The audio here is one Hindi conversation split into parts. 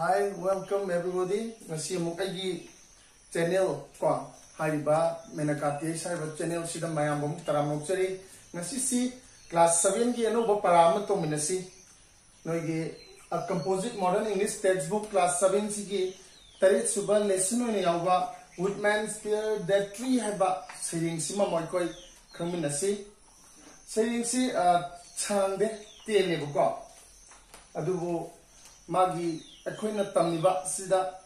Hi, welcome everybody. Ngasi amuk channel ko hariba menakati hariba channel sida mayam bom taramok chari ngasi si class 7 gi ano ba parama to minasi noige a composite modern english textbook class 7 si gi tarit suba lesson ne yawa woodman spear that tree haba saying sima moy koi khangminasi saying si changde tene bu ko adubu magi अखोन तमीब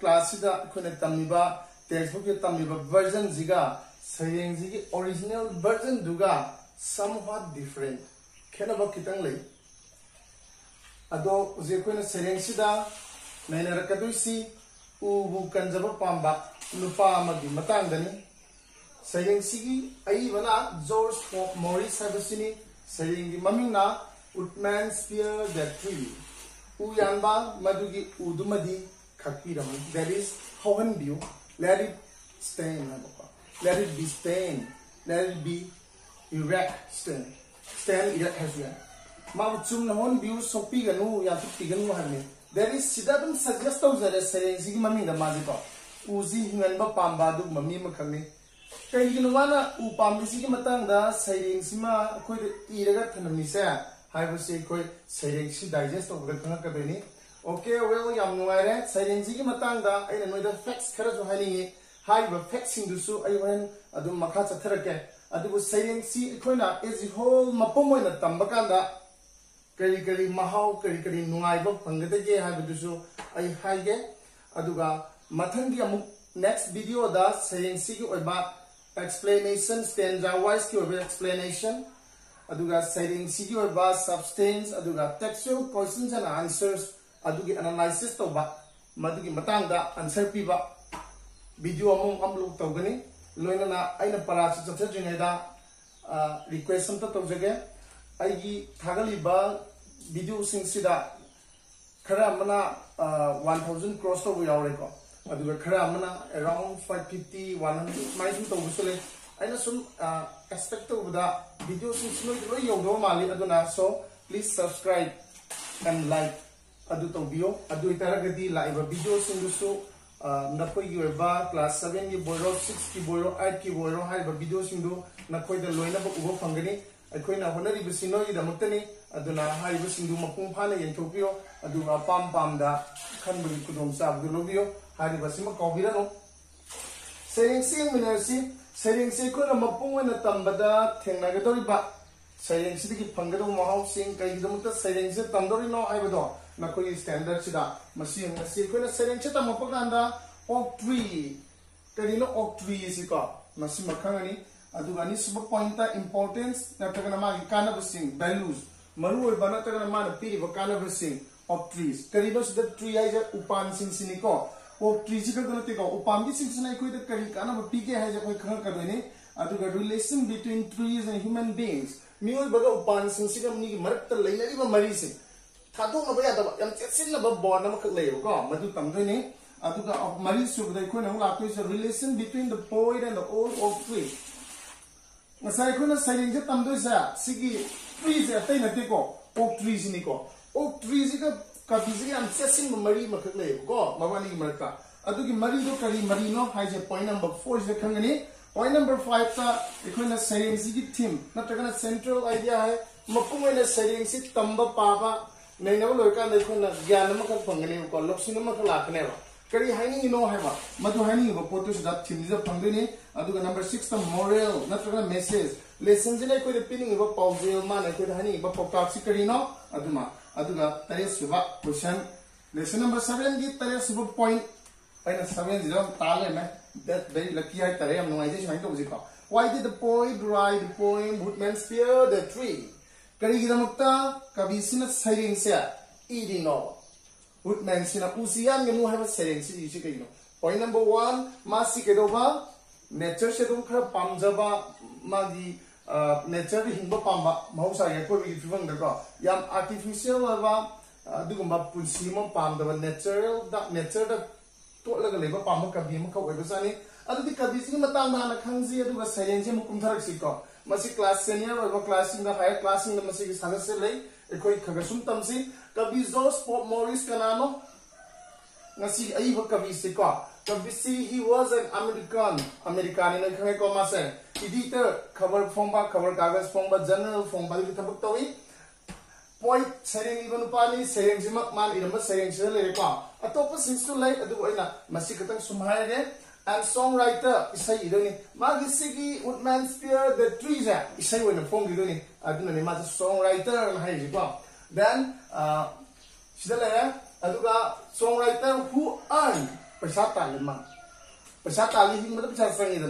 क्लास अखोन तमीब टेक्सबुक तमीब वर्जन सरेंजी ओरिजिनल वर्जन दुगा somewhat different khenaba kitang lei ado je koina sereng sida naina rakadu si u bu kanjaba pamba lupa amagi matang dani sereng sigi ai bana george pop morris habasini sereng gi maming na utman spear that tree tree uyanba madugi udumadi khakpiramu that is hauhanbiu let it stand let it be stand let it be erect stand stand erect has ya ma chum na hon biu sopi ganu ya tu ganu harne that is sida dum suggest to zare sare sigi mami da ma ko uzi hingan ba pamba du mami ma khangni kaiginu wana u pambi sigi matang da sairing sima khoi iraga thanami sa हाइबसे कोई सैरेंग सी डाइजेस्ट तौब खंगा कदनी ओके वेल याम नुआरे सैरेंग जी की मतंग दा आइना नोइदा फैक्ट्स खरा जो हाइनिंगे हाइबा फैक्ट्स सिंग दुसु आई होन अदु मखा चथरके अदु सैरेंग सी अखोइना एज होल ओइना तंबा कांदा करी करी महाव करी करी नुआइबा फंगदगे हाइबदुसु आई हाइगे अदुगा मथंगी अमुक नेक्स्ट वीडियो दा सैरेंग सी की ओइबा explanation stanza wise की ओइबा explanation aduga setting sigi or ba substance aduga textual questions and answers adugi analysis to ba madugi matang da answer pi ba video among amlu to gani loina na aina para cha cha jine da request sam to to jage ai thagali ba video sing sida khara mana 1000 cross to yaw re ko aduga khara mana around 550 100 mai to to aina sum expect to da video sing snoy lo yo do mali aduna so please subscribe and like adu to bio adu itara gadi la iba video sing so na koi gi ba class 7 gi boiro 6 ki boiro 8 ki boiro hai ba video sing do na koi da loina ba ubo phangani ꯑꯩꯈꯣꯏꯅ ꯍꯣꯠꯅꯔꯤꯕꯁꯤꯅꯣꯒꯤꯗꯃꯛꯇꯅꯤ ꯑꯗꯨꯅ ꯍꯥꯏꯔꯤꯕꯁꯤꯡꯗꯨ ꯃꯄꯨꯡ ꯐꯥꯅ ꯌꯦꯡꯊꯣꯛꯄꯤꯌꯣ ꯑꯗꯨꯒ ꯑꯄꯥꯝ ꯄꯥꯝꯗ ꯈꯟꯕꯒꯤ ꯈꯨꯗꯣꯡꯆꯥꯕꯗꯨ ꯂꯧꯕꯤꯌꯣ ꯍꯥꯏꯔꯤꯕꯁꯤꯃ ꯀꯥꯎꯕꯤꯔꯅꯨ ꯁꯩꯔꯦꯡꯁꯤ ꯌꯦꯡꯃꯤꯟꯅꯔꯁꯤ ꯁꯩꯔꯦꯡꯁꯤ ꯑꯩꯈꯣꯏꯅ ꯃꯄꯨꯡ ꯑꯣꯏꯅ ꯇꯝꯕꯗ ꯊꯦꯡꯅꯒꯗꯧꯔꯤꯕ ꯁꯩꯔꯦꯡꯁꯤꯗꯒꯤ ꯐꯪꯒꯗꯧꯕ ꯃꯍꯥꯎꯁꯤꯡ ꯀꯩꯒꯤꯗꯃꯛꯇ ꯁꯩꯔꯦꯡꯁꯤ ꯇꯝꯗꯧꯔꯤꯅꯣ ꯍꯥꯏꯕꯗꯣ ꯅꯈꯣꯏꯒꯤ ꯁ꯭ꯇꯦꯟꯗꯔꯗꯁꯤꯗ ꯃꯁꯤ ꯉꯁꯤ ꯑꯩꯈꯣꯏꯅ ꯁꯩꯔꯦꯡꯁꯤ ꯇꯝꯃꯛꯄ ꯀꯥꯟꯗ ꯑꯣꯛ ꯇ꯭ꯔꯤ ꯀꯔꯤꯅꯣ ꯑꯣꯛ ꯇ꯭ꯔꯤ ꯑꯁꯤꯀꯣ ꯃꯁꯤ ꯃꯈꯪꯒꯅꯤ ꯑꯗꯨꯒ ꯑꯅꯤꯁꯨꯕ ꯄꯣꯏꯟꯇ ꯏꯝꯄꯣꯔꯇꯦꯟꯁ ꯅꯠꯇ꯭ꯔꯒꯅ ꯃꯥꯒꯤ ꯀꯥꯟꯅꯕꯁꯤꯡ ꯚꯦꯂꯨꯁ ꯃꯔꯨꯑꯣꯏꯕ ꯅꯠꯇ꯭ꯔꯒꯅ ꯃꯥꯅ ꯄꯤꯔꯤꯕ ꯀꯥꯟꯅꯕꯁꯤꯡ ꯑꯣꯛ ꯇ꯭ꯔꯤꯁ ꯀꯔꯤꯅꯣ ꯁꯤꯗ ꯇ꯭ꯔꯤ ꯍꯥꯏꯁꯦ ꯎꯄꯥꯟꯁꯤꯡꯁꯤꯅꯤꯀꯣ relation between trees and human beings मियोइबगा उपान सिंसिगा मनी मरक्त लैनरिबा मरी से। थादोनबा यादबा यम चेसिनबा बॉन्ड अमखक लेयोको मदु तमदोइने अदुगा मरी सुबदा इखोइन हम लातो इस relation between the poet and the all of tree ngasa ikhona saringe tamdoisa sigi trees atei natiko oak trees niko oak trees ka ka bi ji am sesing mari ma khak le ko mawani gi marka adu gi mari do kari mari no hai je point number 4 je khangani point number 5 ta ikuna sailing ji gi theme na ta kana central idea hai mapung ene sailing si tamba pa ba nei na lo ka na ikuna gyan ma khak phangani ko loksin ma khak lakne ba kari haini no hai ba madu haini ba potu sa theme ji phangani aduga number 6 ta moral natraga message lesson jina ko de pinning ba paujel ma na ko hani ba pokak si kari no aduma aduga tare suba question lesson number 7 gi tare suba point aina 7 jira tale me that very lucky hai tare am ngai je to ji ko why did the poet write the poem woodman spear the tree kari gi damakta kabi sina sairing se idi no woodman sina usian ngi mu ha sairing si ji no point number 1 masi ke do ba nature से तुम खर पामजबा मागी नेचर हिंब पाम महौसा यकोबी फिवंग दको याम आर्टिफिशियल पुंसी म पामदबा नेचरल नेचर तोलगा पाम कबी म खौ एबसानी अदुदि कबी सिंग मतांग ना खंगजी अदुगा साइलेंस म कुमथरक सिको मसी class senior class higher class सिंग मसी की संगत से लई एकोई खगसुम तमसी कबी जोस पॉप मोरिस कनानो ai ba kabi se ko kabi si he was an american editor cover form ba cover kagaz form ba general form ba kitab to wi point sering ibun pani sering jimak man ibun sering jala le pa atop sin su lai adu oi na masik ta sumhai de and songwriter isai ibun ni ma gi sigi woodman spear the trees ja isai wen form gi ibun ni adu na ni ma songwriter na hai ji pa then si dala ya adu songwriter who earn pesata le ma pesata le hing ma pesata sering de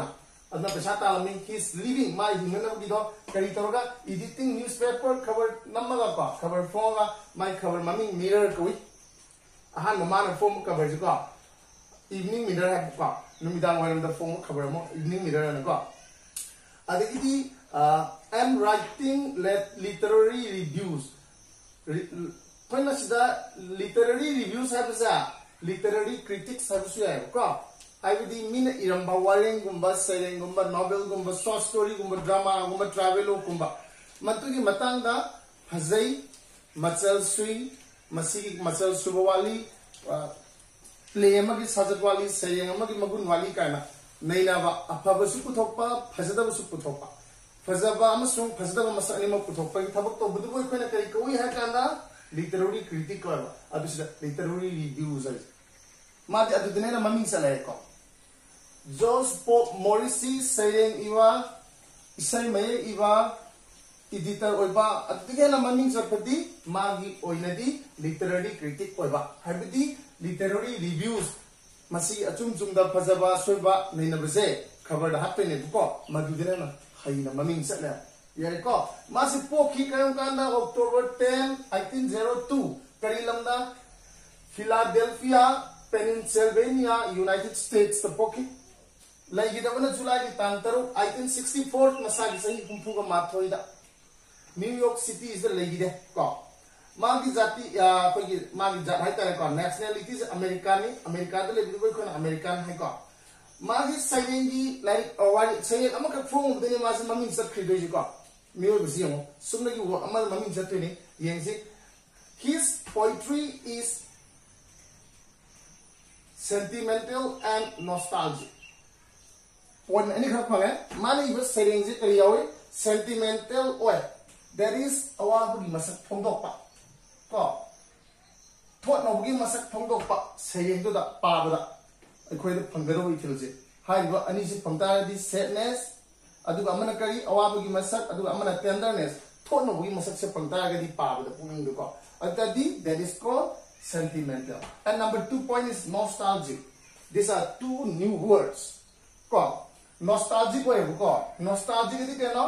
sang idana adna paisa talami his living my hingana bido kari toroga editing newspaper cover namaga ko cover fonga my cover mami mirror koi ahan mamana form cover ji ko evening mirror ha ko numidang waram da form cover mo evening mirror na ko adigi am writing literary reviews ꯑꯩꯈꯣꯏꯅ ꯁꯤꯗ ꯂꯤꯇꯔꯔꯤ ꯔꯤꯚ꯭ꯌꯨꯁ ꯍꯥꯏꯕꯁꯦ ꯂꯤꯇꯔꯔꯤ ꯀ꯭ꯔꯤꯇꯤꯛꯁ ꯍꯥꯏꯕꯁꯨ ꯌꯥꯏꯕꯀꯣ हाइबी मीन इरम वारेंगुम सैरेंगुम नोवेलगुम शॉर्ट स्टोरीगुम ड्रामागुम ट्रैवलोगुम मतुगी मतंग फजई मचल सुई मसीगी मचल सूब वाली प्ले अमगी साजत वाली सैरेंग मगुन वाली काना नैनाबा अफबसु पुथोपा फजदबसु पुथोपा फजबा अमसुंग फजदब मसक अनिमा पुथोपा की थबक तो बुदबो इखोना है काना literary critic ko abisu literary reviews. Ma George Pop Morrissey saying iwa isai mai iwa editor oiba adu dine na maming sa pati magi oinadi literary critic oiba habidi literary reviews masi achum chung da phajaba soiba neina base khabar da happe ne ko madu dine na haina maming sa lai यार को मासी पोखी करम कांदा अक्टूबर 10 1802 करीलमदा फिलाडेल्फिया पेनिनसिल्वेनिया यूनाइटेड स्टेट्स द पोखी लेगदबन जुलाई तांग तरुक आइटन सिक्सटी फोर मसागी सही हुम्फूग माथोईद न्यूयॉर्क सिटी इज़ लेगदे को मागी जाति कोई मागी जात है तारे को नेशनलिटीज अमेरिका दले बिल्कुल कोन अमेरिकन है को मागी साइलेंगी लाइक अवार्ड सही अमक का फॉर्म देने मास ममिन सब खिदो की वो when any kind man. Eh, money was savings it very away sentimental way. That is our body masak pongdok pa ah. ko thot no body masak pongdok pa saving to the pa ah. I akhoi the pangaro i thil I hai ba ani se pangta di sadness? Adu amana kari awa body masak adu amana tenderness. Thot no body masak se pangta ga di pa da pungin ko atadi that is called sentimental. And number 2 point is nostalgic. These are two new words. Come. नोस्टाजिक को नोस्टाजिक कहना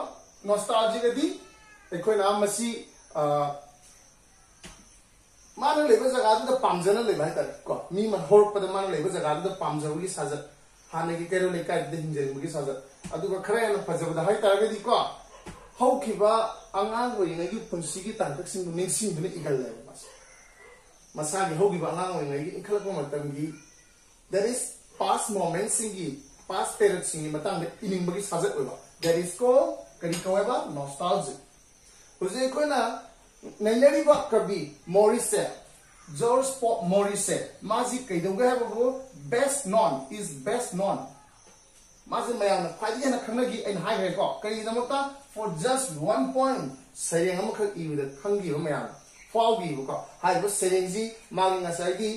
नोस्टाजिक मान जगह पाजन लेको हरपद मान जगह पाजबी साजत हाने की कई लेकिन हिंजनबी साजत खरा फजबदको हौब अगांगी पुनसी की तंकसीदन इगल मसा की हौब अगांगी इंखलप that is past moment past parents ni matang de ining bagi sazet oi ba that is ko kadi ko ba nostalgic huje ko na nailari ba kabi morrisse george pop morrisse mazi kai dunga ga ba best known is best known mazi mayam na kadi na khang gi in high hai ko kai na mata for just one point sayang am khang iwi da khangi ba mayam fawgi ko hai bo sayang ji mangi na sai gi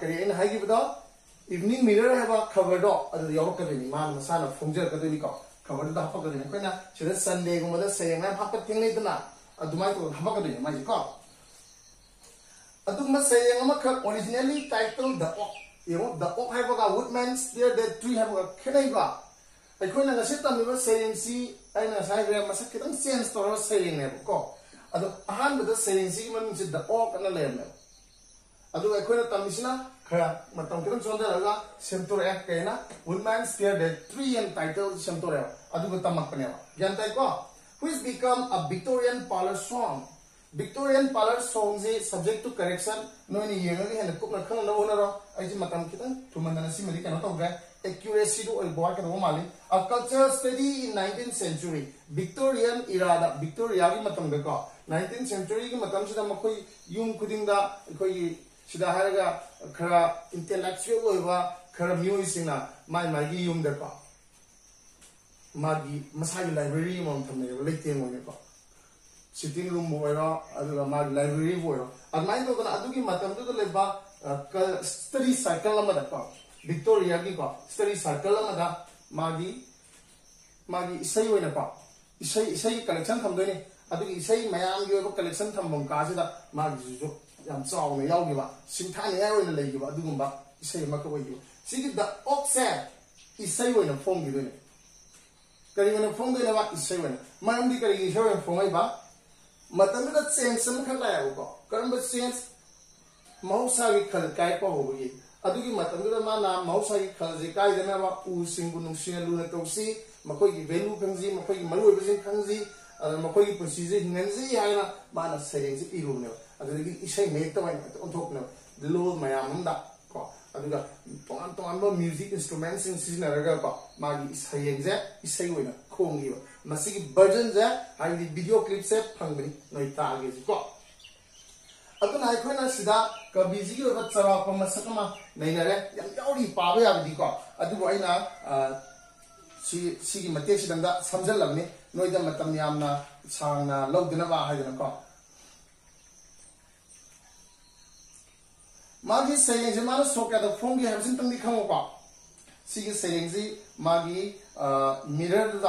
kari ain hai gi ba evening mirror haba cover do adu yaw ka ni man masana fungjal ka ni ko cover do hapa ka ni ko na chira sunday ko mada sayang na hapa ting ni dana adu mai ko hapa ka ni mai ko adu ma sayang ma ka originally title the oak. yaw the oak haba ka woodman spear the tree haba ka kenai ba ai ko na ngasi tam ba sayang si ai na sai gra masak kitang sense to ro sayang ne ko adu ahan ba the sayang si man si the oak na lem ne adu ai ko na tam sina Kaya matang kitang sonda laga sentore ek kaya na one man stared at three and titled sentore adu ko tamak panewa gyantay ko who has become a Victorian parlor song Victorian parlor song is subject to correction no ni yenga ni hena kuk na khang na ona ro ai ji matang kitang thuman na si mali kana to ga accuracy do boy ka mali a culture study in 19th century Victorian era da Victoria ki matang ga ko 19th century ki matang sida makhoi yum kuding da khoi sida haraga khara intellectual oiba khara myoi sina mai mai gi yum da pa magi masai library mon tham ne lekte mo ne pa sitting room bo era adu ma library bo era admai do kana adu gi matam do le ba study circle lama da pa victoria gi pa study circle lama da magi magi isai oina pa isai isai collection tham do ne adu isai mayam gi oiba collection tham bom ka se da magi jo ꯌꯥꯝ ꯆꯥꯎꯅ ꯌꯥꯎꯈꯤꯕ ꯁꯤꯡꯊꯥꯅꯤꯡꯉꯥꯏ ꯑꯣꯏꯅ ꯂꯩꯈꯤꯕ ꯑꯗꯨꯒꯨꯝꯕ ꯏꯁꯩ ꯑꯃꯈꯛ ꯑꯣꯏꯈꯤꯕ ꯁꯤꯒꯤ ꯗ ꯑꯣꯛꯁꯦ ꯏꯁꯩ ꯑꯣꯏꯅ ꯐꯣꯡꯈꯤꯗꯣꯏꯅꯦ ꯀꯔꯤ ꯑꯣꯏꯅ ꯐꯣꯡꯗꯣꯏꯅꯦꯕ ꯏꯁꯩ ꯑꯣꯏꯅ ꯃꯔꯝꯗꯤ ꯀꯔꯤꯒꯤ ꯏꯁꯩ ꯑꯣꯏꯅ ꯐꯣꯡꯉꯛꯏꯕ ꯃꯇꯝꯗꯨꯗ ꯆꯦꯟꯖ ꯑꯃꯈꯛ ꯂꯥꯛꯑꯦꯕꯀꯣ ꯀꯔꯝꯕ ꯆꯦꯟꯖ ꯃꯍꯧꯁꯥꯒꯤ ꯈꯜ ꯀꯥꯏꯔꯛꯄ ꯍꯧꯕꯒꯤ ꯑꯗꯨꯒꯤ ꯃꯇꯝꯗꯨꯗ ꯃꯥꯅ ꯃꯍꯧꯁꯥꯒꯤ ꯈꯜꯁꯦ ꯀꯥꯏꯗꯅꯕ ꯎꯁꯤꯡꯕꯨ ꯅꯨꯡꯁꯤꯅ ꯂꯨꯅ ꯇꯧꯁꯤ ꯃꯈꯣꯏꯒꯤ ꯚꯦꯂꯨ ꯈꯪꯁꯤ ꯃꯈꯣꯏꯒꯤ ꯃꯔꯨꯑꯣꯏꯕꯁꯤꯡ ꯈꯪꯁꯤ ꯃꯈꯣꯏꯒꯤ ꯄꯨꯟꯁꯤꯁꯦ ꯍꯤꯡꯍꯟꯁꯤ ꯍꯥꯏꯅ ꯃꯥꯅ ꯁꯩꯔꯦꯡꯁꯦ ꯏꯔꯨꯕꯅꯦꯕ ꯑꯗꯨꯗꯒꯤ ꯏꯁꯩ ꯃꯌꯦꯛꯇ ꯑꯣꯏꯅ ꯑꯣꯟꯊꯣꯛꯄꯅꯦꯕ ꯂꯣꯜ ꯃꯌꯥꯝ ꯑꯃꯗ ꯀꯣ ꯑꯗꯨꯒ ꯇꯣꯉꯥꯟ ꯇꯣꯉꯥꯟꯕ ꯃ꯭ꯌꯨꯖꯤꯛ ꯏꯟꯁꯇ꯭ꯔꯨꯃꯦꯟꯁꯤꯡ ꯁꯤꯖꯤꯟꯅꯔꯒ ꯀꯣ ꯃꯥꯒꯤ ꯁꯩꯔꯦꯡꯁꯦ ꯏꯁꯩ ꯑꯣꯏꯅ ꯈꯣꯡꯈꯤꯕ ꯃꯁꯤꯒꯤ ꯚꯔꯖꯟꯁꯦ ꯍꯥꯏꯕꯗꯤ ꯚꯤꯗꯤꯑꯣ ꯀ꯭ꯂꯤꯞꯁꯦ ꯐꯪꯕꯅꯤ ꯅꯣꯏ ꯇꯥꯒꯦꯁꯤ ꯀꯣ ꯑꯗꯨꯅ ꯑꯩꯈꯣꯏꯅ ꯁꯤꯗ ꯀꯕꯤꯁꯤꯒꯤ ꯑꯣꯏꯕ ꯆꯥꯎꯔꯥꯛꯄ ꯃꯁꯛ ꯑꯃ ꯅꯩꯅꯔꯦ ꯌꯥꯝ ꯌꯥꯎꯔꯤ ꯄꯥꯕ ꯌꯥꯕꯗꯤꯀꯣ ꯑꯗꯨꯕꯨ ꯑꯩꯅ ꯁꯤ ꯁꯤꯒꯤ ꯃꯇꯦꯛꯁꯤꯗꯪꯗ ꯁꯝꯖꯜꯂꯕꯅꯤ ꯅꯣꯏꯗ ꯃꯇꯝ ꯌꯥꯝꯅ ꯁꯥꯡꯅ ꯂꯧꯗꯅꯕ ꯍꯥꯏꯗꯅꯀꯣ मागी सेलेंग जे मानो सोक्या द फोंग गे हबसिन तंग दिखा मोपा सिगे सेलेंग जी मागी मिरर द,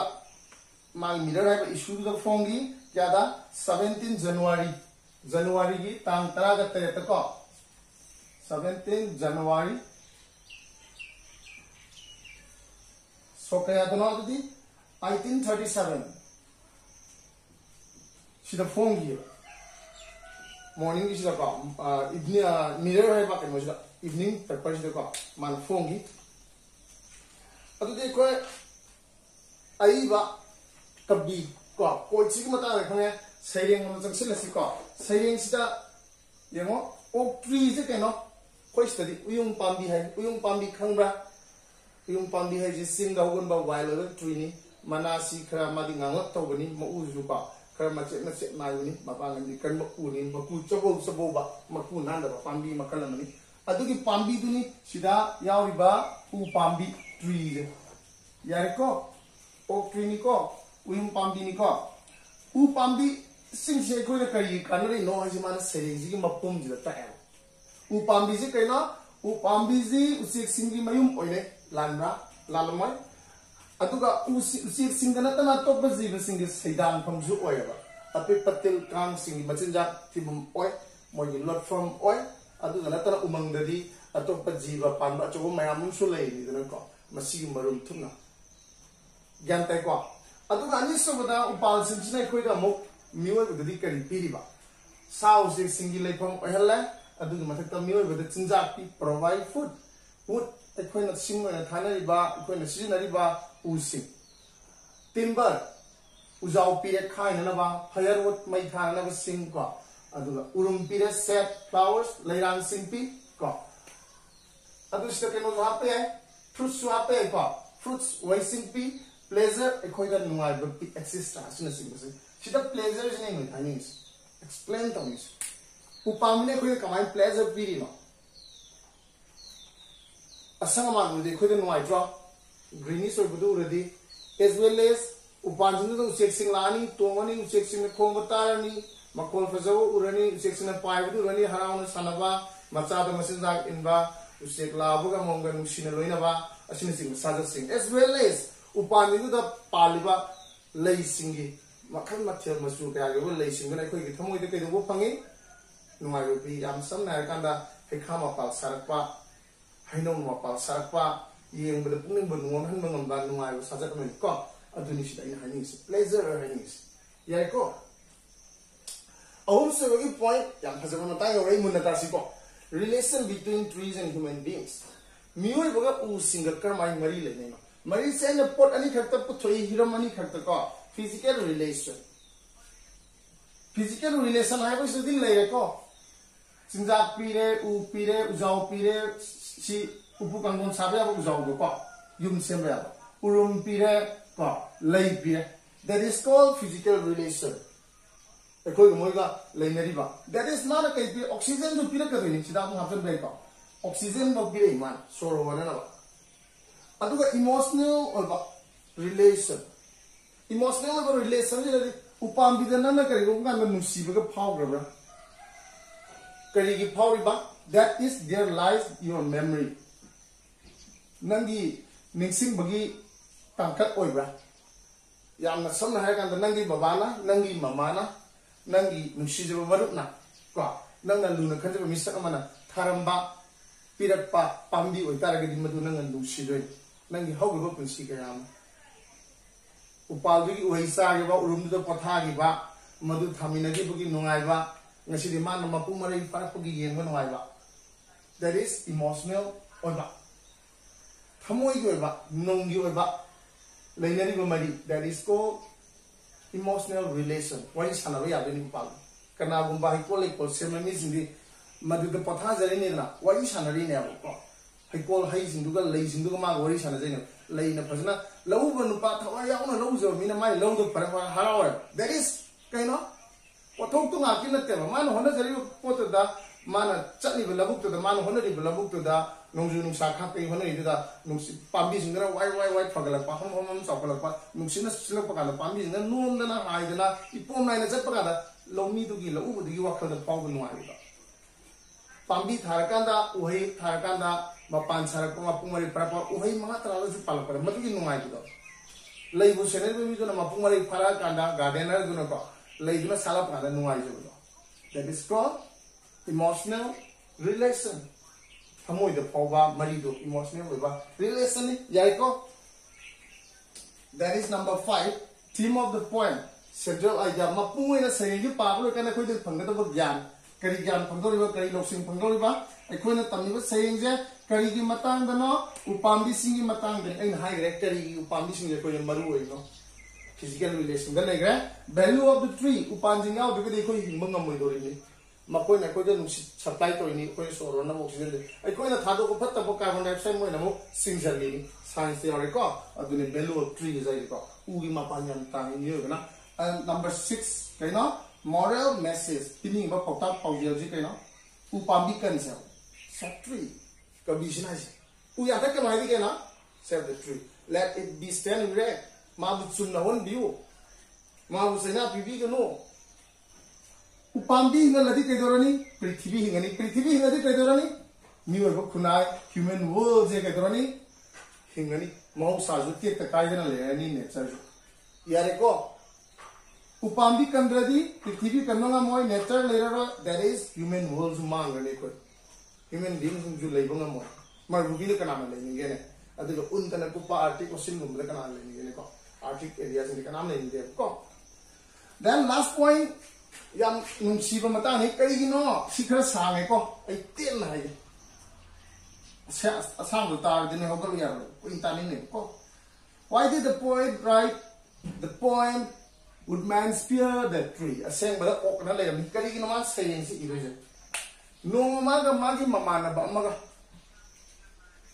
मागी मिरर है इशू द फोंग गी, क्या दा? 17 जनवरी। जनवरी की तांग तरा ग तेरे तक 17 जनवरी। सोक्या द नो तो दी 1837 सिदा फोंग गी। Morning ki sida ka evening mirror hai ba kan sida evening paper sida ka man fongi adu de ko ai ba kabi ko ko chi ma ta khane saireng ma chang sila si ko saireng sida yengo oak tree je ke no ko study uyung pambi hai uyung pambi khangbra uyung pambi hai je sim da gon ba wild tree ni manasi khara ma di ngangot to bani ma u ju ni ni ba maku nanda ba pambi makala mani adu ki pambi tu ni sida yau riba u pambi tree je yar ko oak tree ni ko uyum pambi ni ko u pambi sing se ko le kari kan re no haji mana sering ji ki mapum ji ta ya u pambi ji kai na u pambi ji usik sing su lei ni dana ko masigi marum thumna gyan tai ko aduga ani sobada upal sin china koi da mo miwa ga dadi kari piriba sao se singi lei pham oyhala aduga mathak miwa ga chinja pi provide food food ꯑꯩꯈꯣꯏꯅ ꯁꯤꯡ ꯑꯣꯏꯅ ꯊꯥꯅꯔꯤꯕ ꯑꯩꯈꯣꯏꯅ ꯁꯤꯖꯤꯟꯅꯔꯤꯕ ꯎꯁꯤꯡ ꯇꯤꯝꯕꯔ ꯎꯖꯥꯎ ꯄꯤꯔꯦ ꯈꯥꯏꯅꯅꯕ ꯐꯌꯔꯋꯨꯗ ꯃꯩ ꯊꯥꯅꯅꯕ ꯁꯤꯡ ꯀꯣ ꯑꯗꯨꯒ ꯎꯔꯨꯝ ꯄꯤꯔꯦ ꯁꯦꯞ ꯐ꯭ꯂꯥꯋꯔꯁ ꯂꯩꯔꯥꯡꯁꯤꯡ ꯄꯤ ꯀꯣ ꯑꯗꯨ ꯁꯤꯗ ꯀꯩꯅꯣꯁꯨ ꯍꯥꯞꯄ ꯌꯥꯏ ꯐ꯭ꯔꯨꯠꯁꯨ ꯍꯥꯞꯄ ꯌꯥꯏ ꯀꯣ ꯐ꯭ꯔꯨꯠꯁ ꯋꯥꯏꯁꯤꯡ ꯄꯤ ꯄ꯭ꯂꯦꯖꯔ ꯑꯩꯈꯣꯏꯗ ꯅꯨꯡꯉꯥꯏꯕ ꯄꯤ ꯑꯦꯛꯁꯤꯁꯇ꯭ꯔꯥ ꯑꯁꯤꯅꯆꯤꯡꯕꯁꯦ ꯁꯤꯗ ꯄ꯭ꯂꯦꯖꯔꯁꯤꯅꯦ ꯑꯩꯈꯣꯏ ꯍꯥꯏꯅꯤꯡꯉꯤꯁꯦ ꯑꯦꯛꯁꯄ꯭ꯂꯦꯟ ꯇꯧꯅꯤꯡꯉꯤꯁꯦ ꯎꯄꯥꯝꯕꯤꯅ ꯑꯩꯈꯣꯏꯗ ꯀꯃꯥꯏꯅ ꯄ꯭ꯂꯦꯖꯔ ꯄꯤꯔꯤꯅꯣ asang ma du de khoi de nuai dro greenish or budu redi as well as upan jin do check sing lani to mani sing khong ta makol fazo urani check sing pai budu rani haraun sanaba macha da masin da inba usek la bu ga mong ga loina ba asin sing sa sing as well as upan jin paliba lei singi makhan mathel masu ka ga lei sing na khoi gi thamoi de kai do phangi nuai bi am sam na kan da he khama pal sarak pa hainong mapal sarpa yeng bada puning bu nuam han mangam ba nungai sa jat men ko aduni sida ina haning si pleasure haning si yai ko ahum se wagi point yang phasa ma ta yore mun ta si ko relation between trees and human beings mioi boga u singa kar mai mari le ne mari se ne pot ani khakta pu thoi hiram ani khakta ko physical relation physical relation hai ko sidin le ko sinja pire u pire uzau pire si upu kangon sabe abu zaugo ko yum sembe abu urum pire ko lei pire that is called physical relation ekoi mo ga leinari ba that is not a kai pi oxygen du pire ka ni sida mu hafen bai ko oxygen ba pire iman soro wana na ba aduga emotional olba relation emotional olba relation ni upambidana na kari ko kan nusiba ka phau gra kari ki phau ba that is there lies your memory nangi ningsing bagi tangkat oibra yang na samna hai kan nangi babana nangi mamana nangi nusijro warupna ko nangna luna khanje misa amana tharamba piratpa pambi oitaragadi madu nangan nusijro nangi hawgo punsi kayam upalgi uhi sage ba urum do pathagi ba madu thamina gi bugi nungai ba ngasi di man mapu mare parak bugi yeng nungai ba that is emotional oibra ꯊꯃꯣꯏꯒꯤ ꯑꯣꯏꯕ ꯅꯨꯡꯒꯤ ꯑꯣꯏꯕ ꯂꯩꯅꯔꯤꯕ ꯃꯔꯤ ꯗꯦꯠ ꯏꯁ ꯀꯣ ꯏꯃꯣꯁꯅꯦꯜ ꯔꯤꯂꯦꯁꯟ ꯋꯥꯔꯤ ꯁꯥꯟꯅꯕ ꯌꯥꯗꯣꯏꯅꯤ ꯎꯄꯥꯜ ꯀꯅꯥꯒꯨꯝꯕ ꯍꯩꯀꯣꯜ ꯂꯩꯀꯣꯜ ꯁꯦꯝꯕ ꯃꯤꯁꯤꯡꯗꯤ ꯃꯗꯨꯗ ꯄꯣꯊꯥꯖꯔꯤꯅꯤꯗꯅ ꯋꯥꯔꯤ ꯁꯥꯟꯅꯔꯤꯅꯦꯕꯀꯣ ꯍꯩꯀꯣꯜ ꯍꯩꯁꯤꯡꯗꯨꯒ ꯂꯩꯁꯤꯡꯗꯨꯒ ꯃꯥꯒ ꯋꯥꯔꯤ ꯁꯥꯟꯅꯖꯩꯅꯦꯕ ꯂꯩꯅ ꯐꯖꯅ ꯂꯧꯎꯕ ꯅꯨꯄꯥ ꯊꯋꯥꯏ ꯌꯥꯎꯅ ꯂꯧꯖꯕ ꯃꯤꯅ ꯃꯥꯒꯤ ꯂꯧꯗꯣ ꯐꯔ ꯐꯔ ꯍꯔꯥꯎꯔꯦ ꯗꯦꯠ ꯏꯁ ꯀꯩꯅꯣ ꯄꯣꯠꯊꯣꯛꯇꯨ ꯉꯥꯛꯀꯤ ꯅꯠꯇꯦꯕ ꯃꯥꯅ ꯍꯣꯠꯅꯖꯔꯤꯕ ꯄꯣꯠꯇꯨꯗ ꯃꯥꯅ ꯆꯠꯂꯤꯕ ꯂꯧꯕꯨꯛꯇꯨꯗ ꯃꯥꯅ ꯍꯣꯠꯅꯔꯤꯕ ꯂꯧꯕꯨꯛꯇꯨꯗ ꯅꯣꯡꯖꯨ ꯅꯨꯡꯁꯥ ꯈꯥꯛꯄꯒꯤ ꯍꯣꯠꯅꯔꯤꯗꯨꯗ ꯅꯨꯡꯁꯤꯠ ꯄꯥꯝꯕꯤꯁꯤꯡꯗꯨꯅ ꯋꯥꯏ ꯋꯥꯏ ꯋꯥꯏ ꯐꯒꯠꯂꯛꯄ ꯍꯝ ꯍꯝ ꯍꯝ ꯆꯥꯎꯈꯠꯂꯛꯄ ꯅꯨꯡꯁꯤꯠꯅ ꯁꯤꯜꯂꯛꯄ ꯀꯥꯟꯗ ꯄꯥꯝꯕꯤꯁꯤꯡꯅ ꯅꯣꯝꯗꯅ ꯍꯥꯏꯗꯅ ꯏꯄꯣꯝ ꯅꯥꯏꯅ ꯆꯠꯄ ꯀꯥꯟꯗ ꯂꯧꯃꯤꯗꯨꯒꯤ ꯂꯧꯎꯕꯗꯨꯒꯤ ꯋꯥꯈꯜꯗ ꯐꯥꯎꯕ ꯅꯨꯡꯉꯥꯏꯕꯗꯣ ꯄꯥꯝꯕꯤ ꯊꯥꯔꯀꯥꯟꯗ ꯎꯍꯩ ꯊꯥꯔꯀꯥꯟꯗ ꯃꯄꯥꯟ ꯁꯥꯔꯛꯄ ꯃꯄꯨꯡ ꯃꯔꯩ ꯐꯥꯔꯛꯄ ꯎꯍꯩ ꯃꯉꯥ ꯇꯔꯥꯗꯁꯨ ꯄꯥꯜꯂꯛꯄꯗ ꯃꯗꯨꯒꯤ ꯅꯨꯡꯉꯥꯏꯕꯗꯣ ꯂꯩꯕꯨ ꯁꯦꯟꯅꯔꯤꯕ ꯃꯤꯗꯨꯅ ꯃꯄꯨꯡ ꯃꯔꯩ ꯐꯥꯔꯛꯑꯀꯥꯟꯗ ꯒꯥꯔꯗꯦꯅꯔꯗꯨꯅꯀꯣ ꯂꯩꯗꯨꯅ ꯁꯥꯠꯂꯛꯄ ꯀꯥꯟꯗ ꯅꯨꯡꯉꯥꯏꯖꯕꯗꯣ ꯗꯦꯠ ꯏꯁ ꯀꯣꯜ ꯏꯃꯣꯁꯅꯦꯜ थमोद फाउबा मरीद इमोशनल रिलेशन याको that is number five theme of the poem central idea मपून सेंगे पाब लोग कहना कोई फंगदब ज्ञान करी ज्ञान फंगदोरिबा करी लौसिंग फंगदोरिबा अखोन तमीब सेंगे करी की मतांग दनो उपाम्बी सिंग की मतांग दे इन हाई ग्रेड की उपाम्बी सिंग कोई मरु होइनो फ़िज़िकल रिलेशन द लेगरे वैल्यू ऑफ़ द ट्री उपांजिंग बिकदे हिमंग ꯃꯈꯣꯏꯅ ꯑꯩꯈꯣꯏꯗ ꯅꯨꯡꯁꯤꯠ ꯁꯄ꯭ꯂꯥꯏ ꯇꯧꯔꯤꯅꯤ ꯑꯩꯈꯣꯏ ꯁꯣꯔꯣꯟꯅ ꯑꯃꯨꯛ ꯁꯤꯖꯤꯟꯅꯩ ꯑꯩꯈꯣꯏꯅ ꯊꯥꯗꯣꯛꯄ ꯐꯠꯇꯕ ꯀꯥꯔꯕꯣꯟ ꯗꯥꯏꯑꯣꯛꯁꯥꯏꯗ ꯃꯣꯏꯅ ꯑꯃꯨꯛ ꯁꯤꯡꯖꯜꯂꯤꯅꯤ ꯁꯥꯏꯟꯁꯇ ꯌꯥꯎꯔꯦꯀꯣ ꯑꯗꯨꯅꯤ ꯚꯦꯂꯨ ꯑꯣꯐ ꯇ꯭ꯔꯤꯒꯤꯁꯦ ꯑꯩꯗꯤꯀꯣ ꯎꯒꯤ ꯃꯄꯥꯟ ꯌꯥꯝ ꯇꯥꯡꯉꯤ ꯃꯤꯑꯣꯏꯕꯅ ꯅꯝꯕꯔ ꯁꯤꯛꯁ ꯀꯩꯅꯣ moral message ꯄꯤꯅꯤꯡꯕ ꯄꯥꯎꯇꯥꯛ ꯄꯥꯎꯖꯦꯜꯁꯤ ꯀꯩꯅꯣ ꯎ ꯄꯥꯝꯕꯤ ꯀꯟꯁꯦꯜ ꯁꯦꯞ ꯇ꯭ꯔꯤ ꯀꯕꯤꯁꯤꯅ ꯍꯥꯏꯁꯦ ꯎ ꯌꯥꯟꯊꯠꯀꯅꯨ ꯍꯥꯏꯗꯤ ꯀꯩꯅꯣ save the tree let it be stand erect ꯃꯥꯕꯨ ꯆꯨꯝꯅ ꯍꯣꯟꯕꯤꯌꯨ ꯃꯥꯕꯨ ꯆꯩꯅꯥ ꯄꯤꯕꯤꯒꯅꯨ उपाम्बी हिंगलदी कईदरनी पृथ्वी हिंगनी पृथ्वी हिंगदी कईदरनी मीब खुना ह्यूमन वर्ल्ड से कईदरनी हिंगनी मौसाजु तेक कायदना लेनी नेचर यारेको उपाम्बी कंद्रदी पृथ्वी कन्नोंगा मोय नेचर लेरो दैट इज़ ह्यूमन वर्ल्ड मांगने को ह्यूमन बीइंग्स जो लेबोंगा मोय मरुगी ने कनाम लेनिगे ने। अदि उन तने कुपा आर्टिक ओशन गुम ले कनाम ने, को। आर्टिक एरिया से कनाम लेनिगे को। Then last point yang nung siba mata ni kari gino sikra sang ko ay tin na ay. Sa sang do tar din ho gal yar ko intani ni ko. Why did the poet write the poem would man spear the tree? Aseng bala ok na le layam kari gino man saying si iro je. No maga magi mamana ba maga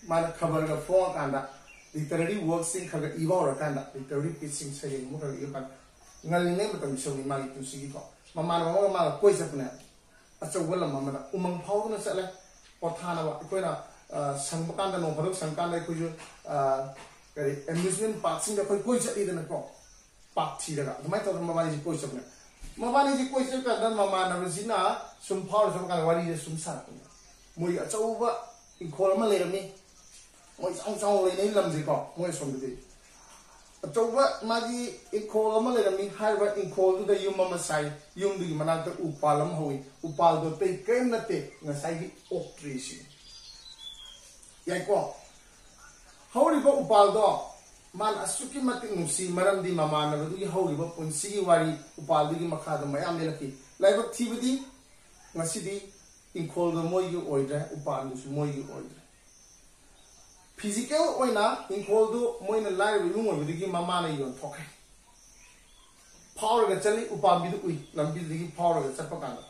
mana khabar ga phone kanda literary works sing khaga iwa ora kanda literary pitching sa mo khaga iwa kan ngali ne matam so ni magi tu sigi ko mà mà mà mà là quay sập mamana mamanga mala koi sapna acha wala mamana umang phau na sala pothana wa koina uh, sangbakanda no bhadok sangkanda kuju cái uh, amusement park sing da koi koi sa idana ko. Park thi daga admai ta mamani ji koi sapna mamani ji koi sapna dan mamana rosina sum phau sum kan wari sum sa moi acha uba mà lấy làm gì, moi sang sang lấy nei lam ji ko. Moi som de pa lam hoi u pa do te kem na te nga sai gi ok tri si ya ko hori ba u pa do man asuki matik nusi maram di oidra u pa nu su oina ingkholdu moina lai ru mo bidigi mama na yon thokhe power ga chali upam bidu ui lambi digi power ga chapa kanda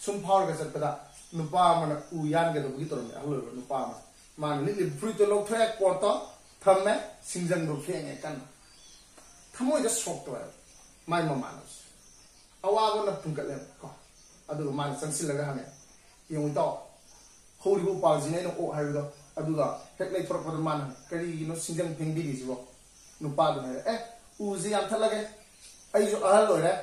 sum power ga chapa da nupa mana u yan ga dugi torom ya holo nupa ma man ni li free to lok thek ko to thamme singjang ru phe nge kan thamo ja sok to mai mama na ꯑꯋꯥꯕꯅ ꯐꯨꯟꯒꯠꯂꯦꯕ ꯑꯗꯨꯒ ꯃꯥꯅ ꯆꯪꯁꯤꯜꯂꯒ ꯍꯪꯉꯦ ꯌꯦꯡꯉꯨ ꯏꯇꯥꯎ ꯍꯧꯔꯤꯕ ꯎꯄꯥꯜꯁꯤꯅ ꯑꯩꯅ ꯑꯣꯛ ꯍꯥꯏꯕꯗꯣ ꯑꯗꯨꯒ ꯍꯦꯛ ꯂꯩꯊꯣꯔꯛꯄꯗ ꯃꯥꯅ ꯀꯔꯤꯒꯤꯅꯣ ꯁꯤꯡꯖꯪ ꯐꯦꯡꯕꯤꯔꯤꯁꯤꯕꯣ ꯅꯨꯄꯥꯗꯨꯅ ꯍꯥꯏꯔꯦ ꯑꯦ ꯎꯁꯤ ꯌꯥꯟꯊꯠꯂꯒꯦ ꯑꯩꯁꯨ ꯑꯍꯜ ꯑꯣꯏꯔꯦ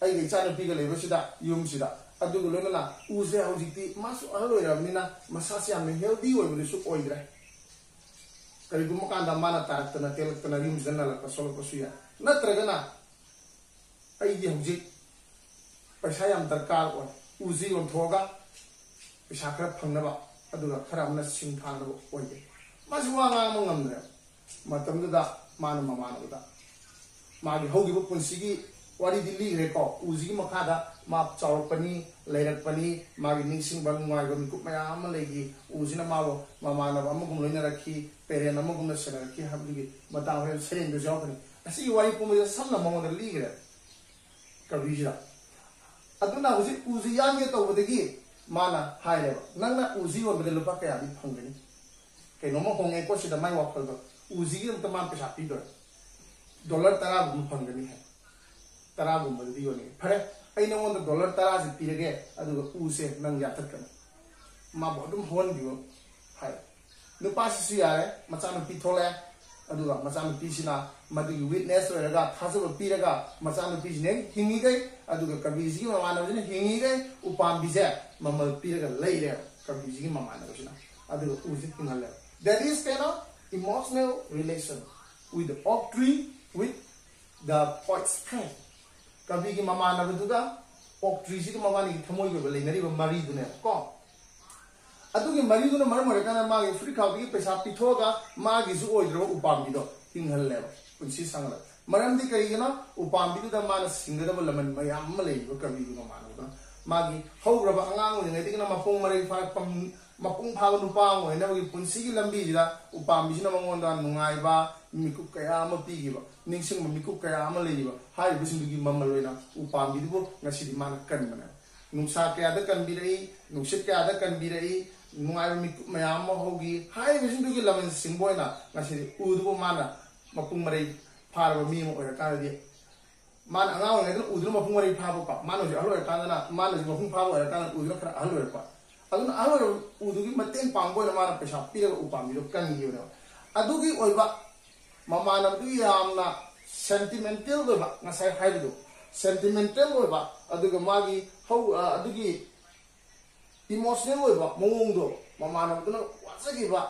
ꯑꯩꯒ ꯏꯆꯥꯅꯨꯄꯤꯒ ꯂꯩꯕꯁꯤꯗ ꯌꯨꯝꯁꯤꯗ ꯑꯗꯨꯒ ꯂꯣꯏꯅꯅ ꯎꯁꯦ ꯍꯧꯖꯤꯛꯇꯤ ꯃꯥꯁꯨ ꯑꯍꯜ ꯑꯣꯏꯔꯕꯅꯤꯅ ꯃꯁꯥꯁꯦ ꯌꯥꯝꯅ ꯍꯦꯜꯗꯤ ꯑꯣꯏꯕꯗꯨꯁꯨ ꯑꯣꯏꯗ꯭ꯔꯦ ꯀꯔꯤꯒꯨꯝꯕ ꯀꯥꯟꯗ ꯃꯥꯅ ꯇꯥꯔꯛꯇꯅ ꯇꯦꯜꯂꯛꯇꯅ ꯌꯨꯝꯁꯤꯗ ꯅꯜꯂꯛꯄ ꯁꯣꯛꯂꯛꯄꯁꯨ ꯌꯥꯏ ꯅꯠꯇ꯭ꯔꯒꯅ ꯑꯩꯗꯤ ꯍꯧꯖꯤꯛ ꯄꯩꯁꯥ ꯌꯥꯝ ꯗꯔꯀꯥꯔ ꯑꯣꯏ ꯎꯁꯤ ꯌꯣꯟꯊꯣꯛꯑꯒ ꯄꯩꯁꯥ ꯈꯔ ꯐꯪꯅꯕ ꯑꯗꯨꯒ ꯈꯔ ꯑꯃꯅ ꯁꯤꯡ ꯊꯥꯅꯕ ꯑꯣꯏꯒꯦ ꯃꯥꯁꯤ ꯋꯥ ꯉꯥꯡꯕ ꯉꯝꯗ꯭ꯔꯦ ꯃꯇꯝꯗꯨꯗ ꯃꯥꯅ ꯃꯃꯥꯟꯅꯕꯗ ꯃꯥꯒꯤ ꯍꯧꯈꯤꯕ ꯄꯨꯟꯁꯤꯒꯤ mana hai nang na uzi on bele lupa kaya di phang gani ke nomo hong eko sida mai wa phang uzi on to man pesa pi do dollar tara gum phong gani hai tara gum bel di oni phare ai na on dollar tara ji pi rege adu u se nang ya tak kana ma bodum hon di hai nu pas si ya ma cha nu pi thole adu ma cha nu pi sina ma di witness ra ga thasu pi ra ga ma cha nu pi ne hingi gai ꯑꯗꯨꯒ ꯀꯕꯤꯁꯤꯒꯤ ꯃꯃꯥꯟꯅꯕꯁꯤꯅ ꯍꯤꯡꯉꯤꯈꯩ ꯎꯄꯥꯝꯕꯤꯁꯦ ꯃꯃꯜ ꯄꯤꯔꯒ ꯂꯩꯔꯦꯕ ꯀꯕꯤꯁꯤꯒꯤ ꯃꯃꯥꯟꯅꯕꯁꯤꯅ ꯑꯗꯨꯒ ꯎꯁꯤ ꯍꯤꯡꯍꯜꯂꯦꯕ ꯗꯦꯠ ꯏꯁ ꯀꯩꯅꯣ emotional relation with the oak tree with the poet's friend ꯀꯕꯤꯒꯤ ꯃꯃꯥꯟꯅꯕꯗꯨꯒ ꯑꯣꯛ ꯇ꯭ꯔꯤꯁꯤꯒ ꯃꯕꯥꯅꯤꯒꯤ ꯊꯃꯣꯏꯒꯤ ꯑꯣꯏꯕ ꯂꯩꯅꯔꯤꯕ ꯃꯔꯤꯗꯨꯅꯦꯕ ꯀꯣ ꯑꯗꯨꯒꯤ ꯃꯔꯤꯗꯨꯅ ꯃꯔꯝ ꯑꯣꯏꯔꯀꯥꯟꯗ ꯃꯥꯒꯤ ꯐꯨꯔꯤꯈꯥꯎꯗꯒꯤ ꯄꯩꯁꯥ ꯄꯤꯊꯣꯛꯑꯒ ꯃꯥꯒꯤꯁꯨ ꯑꯣꯏꯗ꯭ꯔꯕ ꯎꯄꯥꯝꯕꯤꯗꯣ ꯍꯤꯡꯍꯜꯂꯦꯕ ꯄꯨꯟꯁꯤ मरमदी कहीगना उपामीद मान सिंगदब लमन मैम लेब कविद मानव मागी हौरब अगांगना मपों मरे फारप मपों फाब नुपा होने पुंसी की लंबी उपामीसीना मगोद नुब मिकूब क्या पीब निब मिकूब क्या लेब ममल उपामीदी मान कनबने नुसा क्या कनबीरई नुसीद क्या कनबीरई नुब मिकूब मैम होगी लमन सिंह उदब मान मपुं मरे 파라고 미모 어렵다는데 만 안하고 내가 우드로 먹은 거를 파고 봐 만어지 알로 했다나 만어지 먹은 파고 했다나 우드로 그래 알로 했다 아는 알로 우드기 맞땡 방고 나 만어 배샤 피고 우파미로 간이요 아두기 오이바 마마남도 야암나 sentimental ba ngasai haidu sentimental ba aduga magi hau adugi emotional ba mongong do mamanam tuna wasagi ba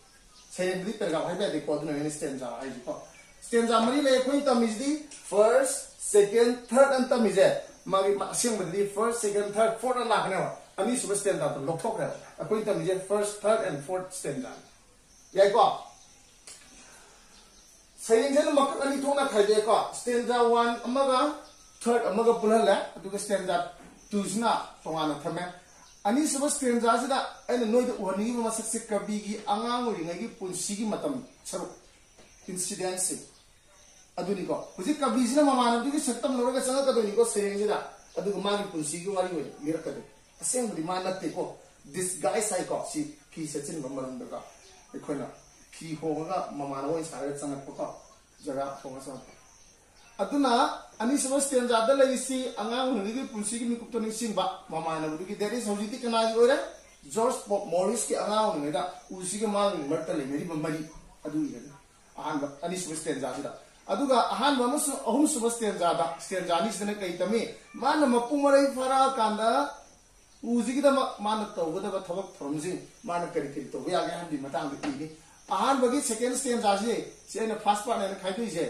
Sempre per gava hebe de kod no in stanza ai ko. Stanza mari le ko tam is di first, second, third and tam is e. Magi ma sing with the first, second, third, fourth and lakh ne. Ani super stanza to lok thok ra. A ko tam is e first, third and fourth stanza. Yai ko. Saying jen mak ani thong na khai de ko. Stanza 1 amaga third amaga pulhala. Aduga stanza 2 sna tongana thame. ani saba stanza sida aina noida uhanigiba masakse kabigi angang oringagi punsigi matam saru incident se aduni ko huji kabi sina mamana digi sattam loraga sanga kadoni ko sereng sida adu magi punsigi wari wari mirakadu aseng budi manatte ko, this guy sai ko si ki sachin mamaram daga ekhoina ki hoga mamana oi sarat sanga ko jaga hoga sanga. aduna ani sama stand jada lagi si angang hari ke pulsi ke mikup tonik sing ba mama na budi ke dari saudi ti kana ji ore george pop morris ke angang ne da usi ke mang merta le meri bambari adu ira ahan ba ani sama stand jada aduga ahan ba mus ahum sama stand jada stand jani sene kai tame man mapu marai fara kanda usi ke da man tau ga da thabak from sing man kari kari tau ga ya han di matang ni ahan ba ki second stand jase se na fast part na khai tu je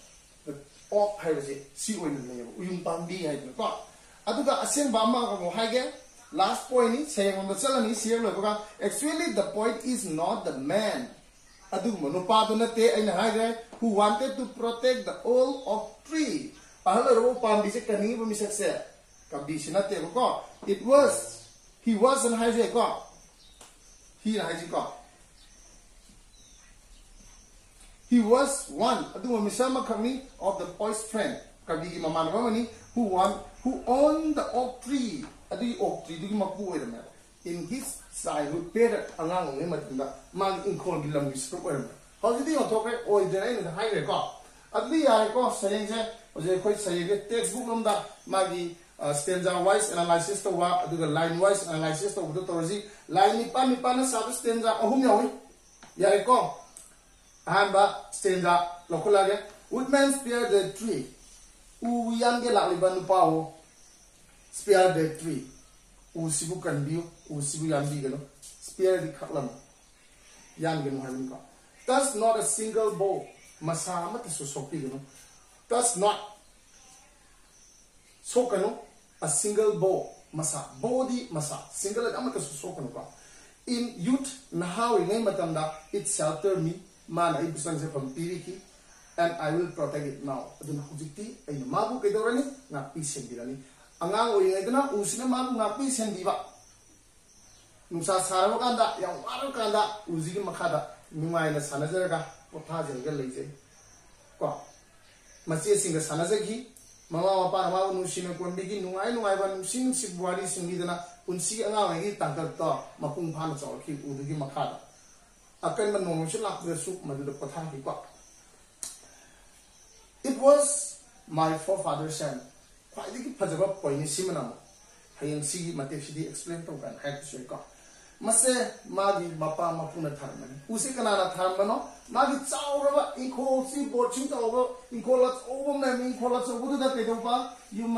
ai na hai ge who wanted to protect the old oak tree ahal ro pam bi se kani ba mi se se ka bi si na te ko it was he was an hai ko He was one adu the Misama Kami of the boy's friend, Kagigi Mamanavamani, who won, who owned the oak tree, at oak tree, the Mapu in his childhood period, Angang Matinda, Mang in Kong Gilam Mistro Erma. How did he talk right? Oh, the name is the high record. At the Yareko saying, was a quite saying, textbook on the Magi. stanza wise analysis to, adu aduga line wise analysis tawa to torzi line ni pa ni pa na sa stanza ahum yawi yari ko ahamba stanza lokula ge woodman spear the tree u yang ge la liban pa ho spear the tree u sibu kan biu u sibu yang bi gelo spear di khaklam yang ge no halim ko does not a single bow masa mat so sopi gelo does not so kanu a single bow masa body masa single at amata su sokan ka in youth na how ngai matam da it shelter me man ai bisang se from piriki and i will protect it now aduna hujikti ai na mabu ke dorani na pi sen dirani angang oi ngai dana usina mabu na pi sen nusa sarwa kanda yang waru kanda uzi ki makada nungai na sanajaraga potha jerga leije ko masie singa sanajagi mama mapa na mau nusi na kon bigi nungai nungai ban nusi nusi buari singi dana unsi anga wangi tangkal to mapung phan chaw ki udu nomu shi lak de su madu de patha ki pa it was my forefather's son kwai di ki phajaba point simana mo hayang si mate shi di explain to kan hai shi ka mase magi mapa mapuna tharmani usi kana na tharmano magi chauraba inkhol si boching tawba inkhol at over me inkhol at so da ke do pa yum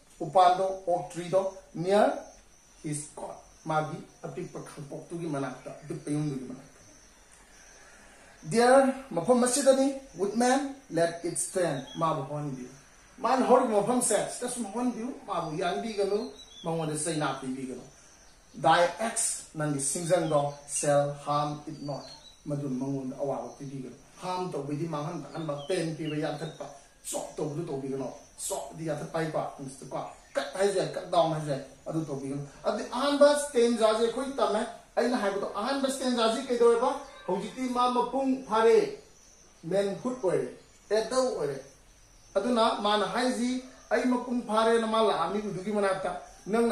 upando octrido near his god magi apik pakhangpok tu gi manakta apik payung gi manakta there mafam masidani with man, let it stand. Mabu honbi man hor mafam says that's mafam biu mabu yanbi galo mawon de say not bi galo thy acts nang singjang do shall harm it not. Madun mawon awa ti bi galo harm to bi di mangan kan ba pen pi ba yan that pa chok to du to bi galo ba sten ja je khoi ta me ai na hai bu to an ba sten ja ji ke do ba hojiti ma ma pung phare men khut oi e dau oi aduna mana haiji ai mapung phare na mala ami udugi manata nang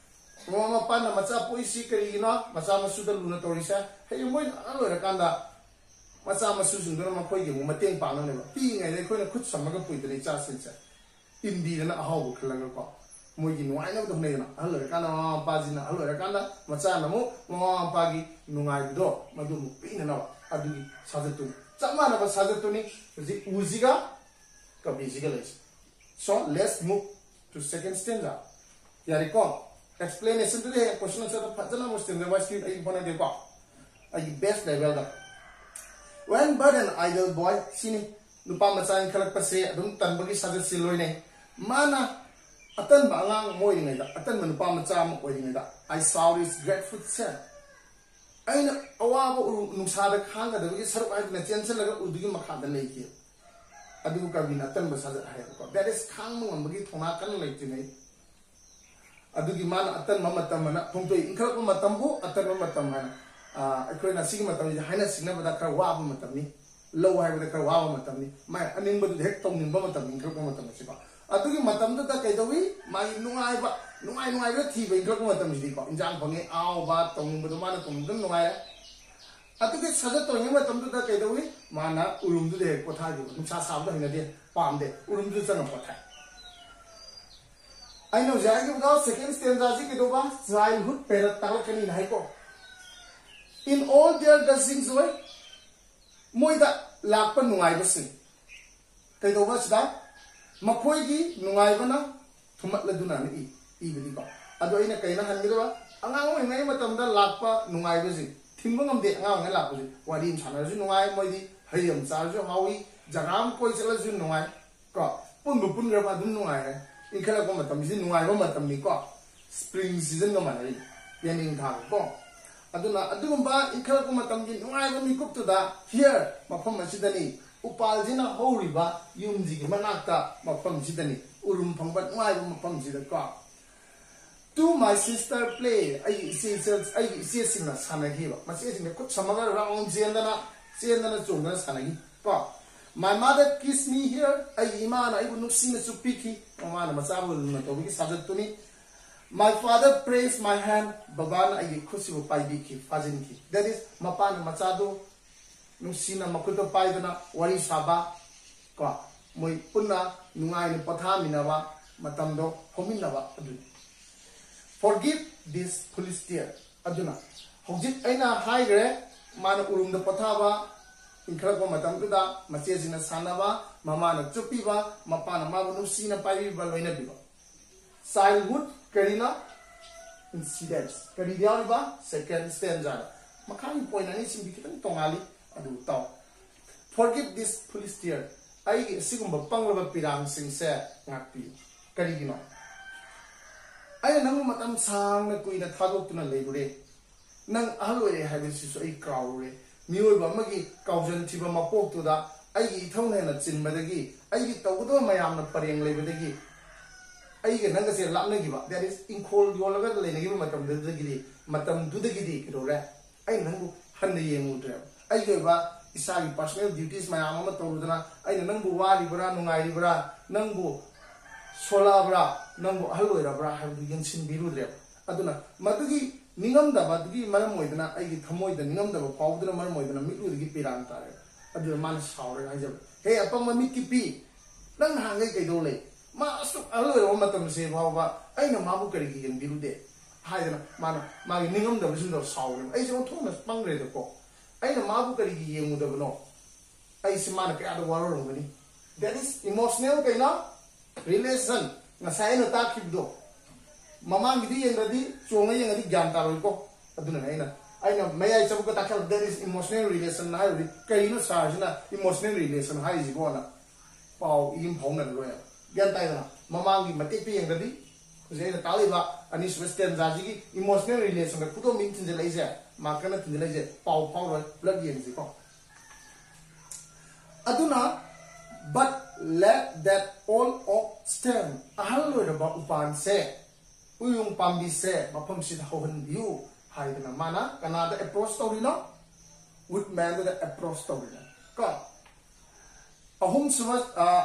mama mapana macha poisi kari ina macha masu da luna tori sa hayo moi na loi ra kanda macha masu sun da ma koi ge mu mateng pa no ne ba pi ngai le koi na khut sam ga pui da ne cha sin sa indi, na a hawo khla ga ko moi gi nuai na do ne na. A loi ra kanda mama pa ji na a loi ra kanda macha na mu mama pa, gi nuai do. Ma, do mu pi, na na ba adu, gi sa ja tu cha ma, na ba sa ja tu ni ji uzi ga ka, bi ji ga le so let's move to second stanza. Yariko voice ai phone de ko ai best level da when bird an idol boy sini nupa macha in khalak pa se adum tan bagi sajat siloi nei mana atan ba ngang moi ngai da atan man nupa macha mo koi ngai da i saw this great food set aina awaba nungsa da khanga da bagi saruk ai na chen chen laga udugi makha da nei ki adu ka bin atan ba sajat hai ko that is khang mo bagi thona kan lai ti nei ꯑꯗꯨꯒꯤ ꯃꯥꯅ ꯑꯇꯟꯕ ꯃꯇꯝ ꯑꯅ ꯐꯣꯡꯗꯣꯛꯏ ꯏꯟꯈꯠꯂꯛꯄ ꯃꯇꯝꯕꯨ ꯑꯇꯟꯕ ꯃꯇꯝ ꯍꯥꯏꯅ ꯑꯩꯈꯣꯏꯅ ꯁꯤꯒꯤ ꯃꯇꯝꯁꯤ ꯍꯥꯏꯅ ꯁꯤꯡꯅꯕꯗ ꯈꯔ ꯋꯥꯕ ꯃꯇꯝꯅꯤ ꯂꯧ ꯍꯥꯏꯕꯗ ꯈꯔ ꯋꯥꯕ ꯃꯇꯝꯅꯤ ꯃꯥꯏ ꯑꯅꯤꯡꯕꯗꯨꯗ ꯍꯦꯛ ꯇꯧꯅꯤꯡꯕ ꯃꯇꯝ ꯏꯟꯈꯠꯂꯛꯄ ꯃꯇꯝ ꯑꯁꯤꯀꯣ ꯑꯗꯨꯒꯤ ꯃꯇꯝꯗꯨꯗ ꯀꯩꯗꯧꯏ ꯃꯥꯒꯤ ꯅꯨꯡꯉꯥꯏꯕ ꯅꯨꯡꯉꯥꯏ ꯅꯨꯡꯉꯥꯏꯕ ꯊꯤꯕ ꯏꯟꯈꯠꯂꯛꯄ ꯃꯇꯝꯁꯤꯗꯤꯀꯣ ꯏꯟꯖꯥꯡ ꯐꯪꯉꯦ ꯑꯍꯥꯎꯕ ꯇꯧꯅꯤꯡꯕꯗꯣ ꯃꯥꯅ ꯇꯧꯅꯤꯡꯕꯗ ꯅꯨꯡꯉꯥꯏꯔꯦ ꯑꯗꯨꯒꯤ ꯁꯖꯠ ꯇꯧꯔꯤꯉꯩ ꯃꯇꯝꯗꯨꯗ ꯀꯩꯗꯧꯏ ꯃꯥꯅ ꯎꯔꯨꯝꯗꯨꯗ ꯍꯦꯛ ꯄꯣꯊꯥꯈꯤꯕ ꯅꯨꯡꯁꯥ ꯁꯥꯕꯗ ꯍꯩꯅꯗꯦ ꯄꯥꯝꯗꯦ ꯎꯔꯨꯝꯗꯨꯗ ꯆꯪꯉ ꯄꯣꯊꯥꯏ I know jai second stanza ji ke doba childhood perat tal kani nai ko in all their dozings way moi da lak nungai ba sin doba sida makhoi gi nungai ba na thumat la duna ni i bi ko ado ina kai na han gi ba angang oi ngai matam da lak nungai ba sin thimba ngam de angang ngai lak ba wari chana ju nungai moi di hayam char ju hawi jagam koi chala ju nungai ko pun pun ra ba dun nungai इनखलक मतम से नुआइब मतम नि को स्प्रिंग सीज़न ग मानरी यानी थांग को अदुना अदुगुम्बा इनखलक मतम gi नुआइब mi kup tu da here mafam asidani upal jina horiba yumji gi manakta mafam sidani urum phangba नुआइब mafam sida ko to my sister play kusi bu pai biki fazin ki. That is mapana masado nung sina makuto pai na wari saba ko moy punna nungai ni patha minawa matamdo hominawa adu. Forgive this police dear. Aduna. Hojit aina haigre mana urumda pathawa मचेजिना सानबा ममाना चुपीबा bi kitang tongali adu taw forgive this police dear ai gi sigumba panglaba pirang sing se ngakpi kari gino ai nang matam sang na kuina thadok tuna leibure nang ahalore habi sisu ai crowd ꯃꯤꯑꯣꯏꯕ ꯑꯃꯒꯤ ꯀꯥꯎꯖꯟꯊꯤꯕ ꯃꯄꯣꯛꯇꯨꯗ ꯑꯩꯒꯤ ꯏꯊꯧꯅ ꯍꯦꯟꯅ ꯆꯤꯟꯕꯗꯒꯤ ꯑꯩꯒꯤ ꯇꯧꯒꯗꯕ ꯃꯌꯥꯝꯅ ꯄꯔꯦꯡ ꯂꯩꯕꯗꯒꯤ ꯑꯩꯒ ꯅꯪꯒꯁꯦ ꯂꯥꯞꯅꯈꯤꯕ ꯗꯦꯠ ꯏꯁ ꯏꯪꯈꯣꯜ ꯌꯣꯜꯂꯒ ꯂꯩꯅꯈꯤꯕ ꯃꯇꯝꯗꯨꯗꯒꯤꯗꯤ ꯃꯇꯝꯗꯨꯗꯒꯤꯗꯤ ꯀꯩꯗꯧꯔꯦ ꯑꯩ ꯅꯪꯕꯨ ꯍꯟꯅ ꯌꯦꯡꯉꯨꯗ꯭ꯔꯦꯕ ꯑꯩꯒꯤ ꯑꯣꯏꯕ ꯏꯁꯥꯒꯤ ꯄꯥꯔꯁꯣꯅꯦꯜ ꯗ꯭ꯌꯨꯇꯤꯁ ꯃꯌꯥꯝ ꯑꯃ ꯇꯧꯔꯨꯗꯅ ꯑꯩꯅ ꯅꯪꯕꯨ ꯋꯥꯔꯤꯕ꯭ꯔꯥ ꯅꯨꯡꯉꯥꯏꯔꯤꯕ꯭ꯔꯥ ꯅꯪꯕꯨ ꯁꯣꯜꯂꯛꯑꯕ꯭ꯔꯥ ꯅꯪꯕꯨ ꯑꯍꯜ ꯑꯣꯏꯔꯕ꯭ꯔꯥ ꯍꯥꯏꯕꯗꯨ ꯌꯦꯡꯁꯤꯟꯕꯤꯔꯨꯗ꯭ꯔꯦꯕ ꯑꯗꯨꯅ ꯃꯗꯨꯒꯤ ꯅꯤꯡꯉꯝꯗꯕꯗꯨꯒꯤ ꯃꯔꯝ ꯑꯣꯏꯗꯅ ꯑꯩꯒꯤ ꯊꯃꯣꯏꯗ ꯅꯤꯡꯉꯝꯗꯕ ꯐꯥꯎꯕꯗꯨꯅ ꯃꯔꯝ ꯑꯣꯏꯗꯅ ꯃꯤꯠꯂꯨꯗꯒꯤ ꯄꯤꯔꯥꯡ ꯇꯥꯔꯦ ꯑꯗꯨꯅ ꯃꯥꯅ ꯁꯥꯎꯔꯒ ꯍꯥꯏꯖꯕ ꯍꯦ ꯑꯄꯪꯕ ꯃꯤꯠꯀꯤ ꯄꯤ ꯅꯪ ꯅꯍꯥꯟꯈꯩ ꯀꯩꯗꯧ ꯂꯩ ꯃꯥ ꯑꯁꯨꯛ ꯑꯍꯜ ꯑꯣꯏꯔꯕ ꯃꯇꯝꯁꯦ ꯐꯥꯎꯕ ꯑꯩꯅ ꯃꯥꯕꯨ ꯀꯔꯤꯒꯤ ꯌꯦꯡꯕꯤꯔꯨꯗꯦ ꯍꯥꯏꯗꯅ ꯃꯥꯅ ꯃꯥꯒꯤ ꯅꯤꯡꯉꯝꯗꯕꯁꯤꯡꯗꯣ ꯁꯥꯎꯔꯦꯕ ꯑꯩꯁꯦ ꯑꯣꯟꯊꯣꯛꯅ ꯄꯪꯈ꯭ꯔꯦꯗꯀꯣ ꯑꯩꯅ ꯃꯥꯕꯨ ꯀꯔꯤꯒꯤ ꯌꯦꯡꯉꯨꯗꯕꯅꯣ ꯑꯩꯁꯦ ꯃꯥꯅ ꯀꯌꯥꯗ ꯋꯥꯔꯧꯔꯝꯒꯅꯤ ꯗꯦꯠ ꯏꯁ ꯏꯃꯣꯁꯅꯦꯜ ꯀꯩꯅꯣ ꯔꯤꯂꯦꯁꯟ ꯉꯁꯥꯏ ꯑꯩꯅ ꯇꯥꯛꯈꯤꯕꯗꯣ mamangidi yengadi chonga yengadi gyan taro ko aduna na ina aina maya chabu ka takhal there is emotional relation na hai kai no sarge na emotional relation hai ji ko na pau im phong na loya gyan tai na mamangi mate pi yengadi je na tali ba ani swisten ja ji ki emotional relation ka kudo min tin je lai je ma kana tin lai je pau pau ro blood yeng ji ko aduna but let that all of stem ahal lo ba upan se uyung pambise mafam sida hohanbiu haidana mana kanada approach tawrino woodman da approach tawrino ko ahum suba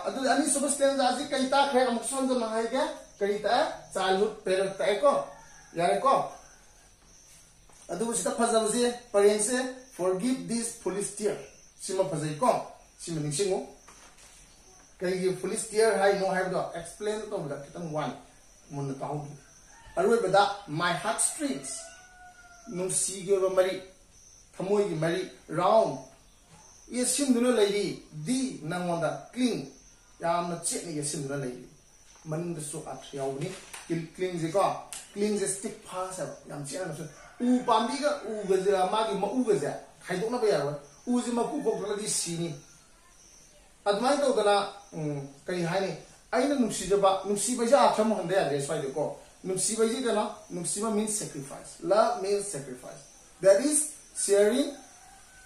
adu ani suba stand aji kai ta khre amuk son na hai ke kai ta childhood parent ta ko yare ko adu sita phajab je parent se forgive this police tear sima phajai ko sima ningsingu kai police tear hai no hai do explain to da kitang one mun ta hu ꯑꯔꯣꯏꯕꯗ ꯃꯥꯏ ꯍꯥꯔꯠ ꯁ꯭ꯇ꯭ꯔꯤꯡꯁ ꯅꯨꯡꯁꯤꯒꯤ ꯑꯣꯏꯕ ꯃꯔꯤ ꯊꯃꯣꯏꯒꯤ ꯃꯔꯤ ꯔꯥꯎꯟ ꯌꯦꯠꯁꯤꯟꯗꯨꯅ ꯂꯩꯔꯤ ꯗꯤ ꯅꯪꯉꯣꯟꯗ ꯀ꯭ꯂꯤꯡ ꯌꯥꯝꯅ ꯆꯦꯠꯅ ꯌꯦꯠꯁꯤꯟꯗꯨꯅ ꯂꯩꯔꯤ ꯃꯅꯨꯡꯗꯁꯨ ꯑꯥꯔꯊ ꯌꯥꯎꯕꯅꯤ ꯀ꯭ꯂꯤꯡꯁꯦꯀꯣ ꯀ꯭ꯂꯤꯡꯁꯦ ꯁ꯭ꯇꯤꯛ ꯐꯥꯁ ꯍꯥꯏꯕ ꯌꯥꯝ ꯆꯦꯠꯅꯁꯨ ꯎ ꯄꯥꯝꯕꯤꯒ ꯎꯒꯁꯦ ꯃꯥꯒꯤ ꯃꯎꯒꯁꯦ ꯈꯥꯏꯗꯣꯛꯅꯕ ꯌꯥꯔꯣꯏ ꯎꯁꯦ ꯃꯄꯨ ꯀꯣꯛꯇ꯭ꯔꯒꯗꯤ ꯁꯤꯅꯤ ꯑꯗꯨꯃꯥꯏꯅ ꯇꯧꯗꯅ ꯀꯔꯤ ꯍꯥꯏꯅꯤ ꯑꯩꯅ ꯅꯨꯡꯁꯤꯖꯕ ꯅꯨꯡꯁꯤꯕꯁꯦ ꯑꯥꯔꯊ ꯑꯃ ꯍꯟꯕ ꯌꯥꯗ꯭ꯔꯦ ꯁ꯭ꯋꯥꯏꯗꯀꯣ Nupsiba yidela. Nupsiba means sacrifice. Love means sacrifice. That is sharing.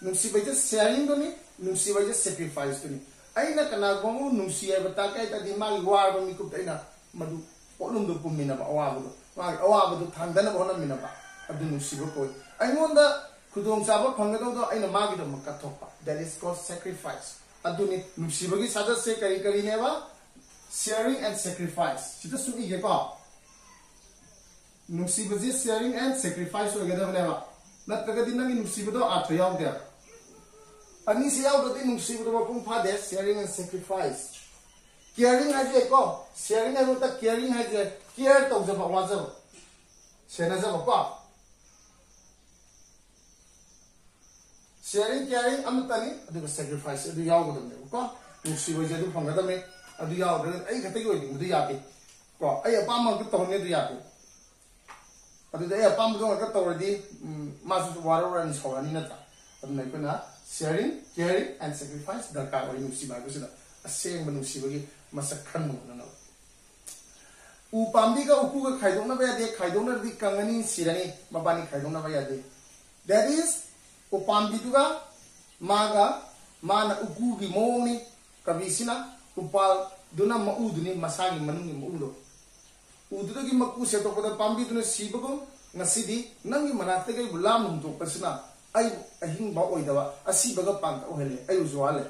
Nupsiba just sharing to me. Nupsiba just sacrifice to me. I Aina kanagomu nupsiya ta di dimal guar bami kup aina madu polum do pumi na ba awabu do. awa awabu do thandana bohna mina ba. abdi nupsiba koi. nda kudong sabo pangado do aina magi do makatopa. That is called sacrifice. abdi ni nupsiba ki sadas se kari kari ne ba sharing and sacrifice. Chita suki ge ko. नुसीबजी शेयरिंग एंड सेक्रीफाइस होगदबनेबा नत्रगदि नंगि नुसीबदो आर्थ यावदे अनि से फादे शेयरिंग एंड सेक्रीफाइस केयरिंग हाजे को। शेयरिंग केयरिंग केयर तौजब वाजब सेनाजब को शेयरिंग केयरिंग सेक्रीफाइस अदु को नुसीबजे अदु फंगदमे अदु को अपने तौने अदु अदुदा ए पाम दो अगर तोरदी मासु वारो रन सोरानी नता अदुना इकुना शेयरिंग केयरिंग एंड सैक्रिफाइस दरकार ओइ नुसी बागु सिदा असेंग मनुसी बगी मसक खन मुनना उ पामदी का उकु का खाइदोना बया दे खाइदोना दि कंगनी सिरनी मबानी खाइदोना बया दे दैट इज़ उ पामदी तुगा मागा माना उकु की मोंगनी कविसिना उपाल दुना मउदुनी मसागी मनुंगी मउलो उद्दो की मकू से पाबी तुने सिबगो नंग मना तेगे लाम हमदनाब पाले वाले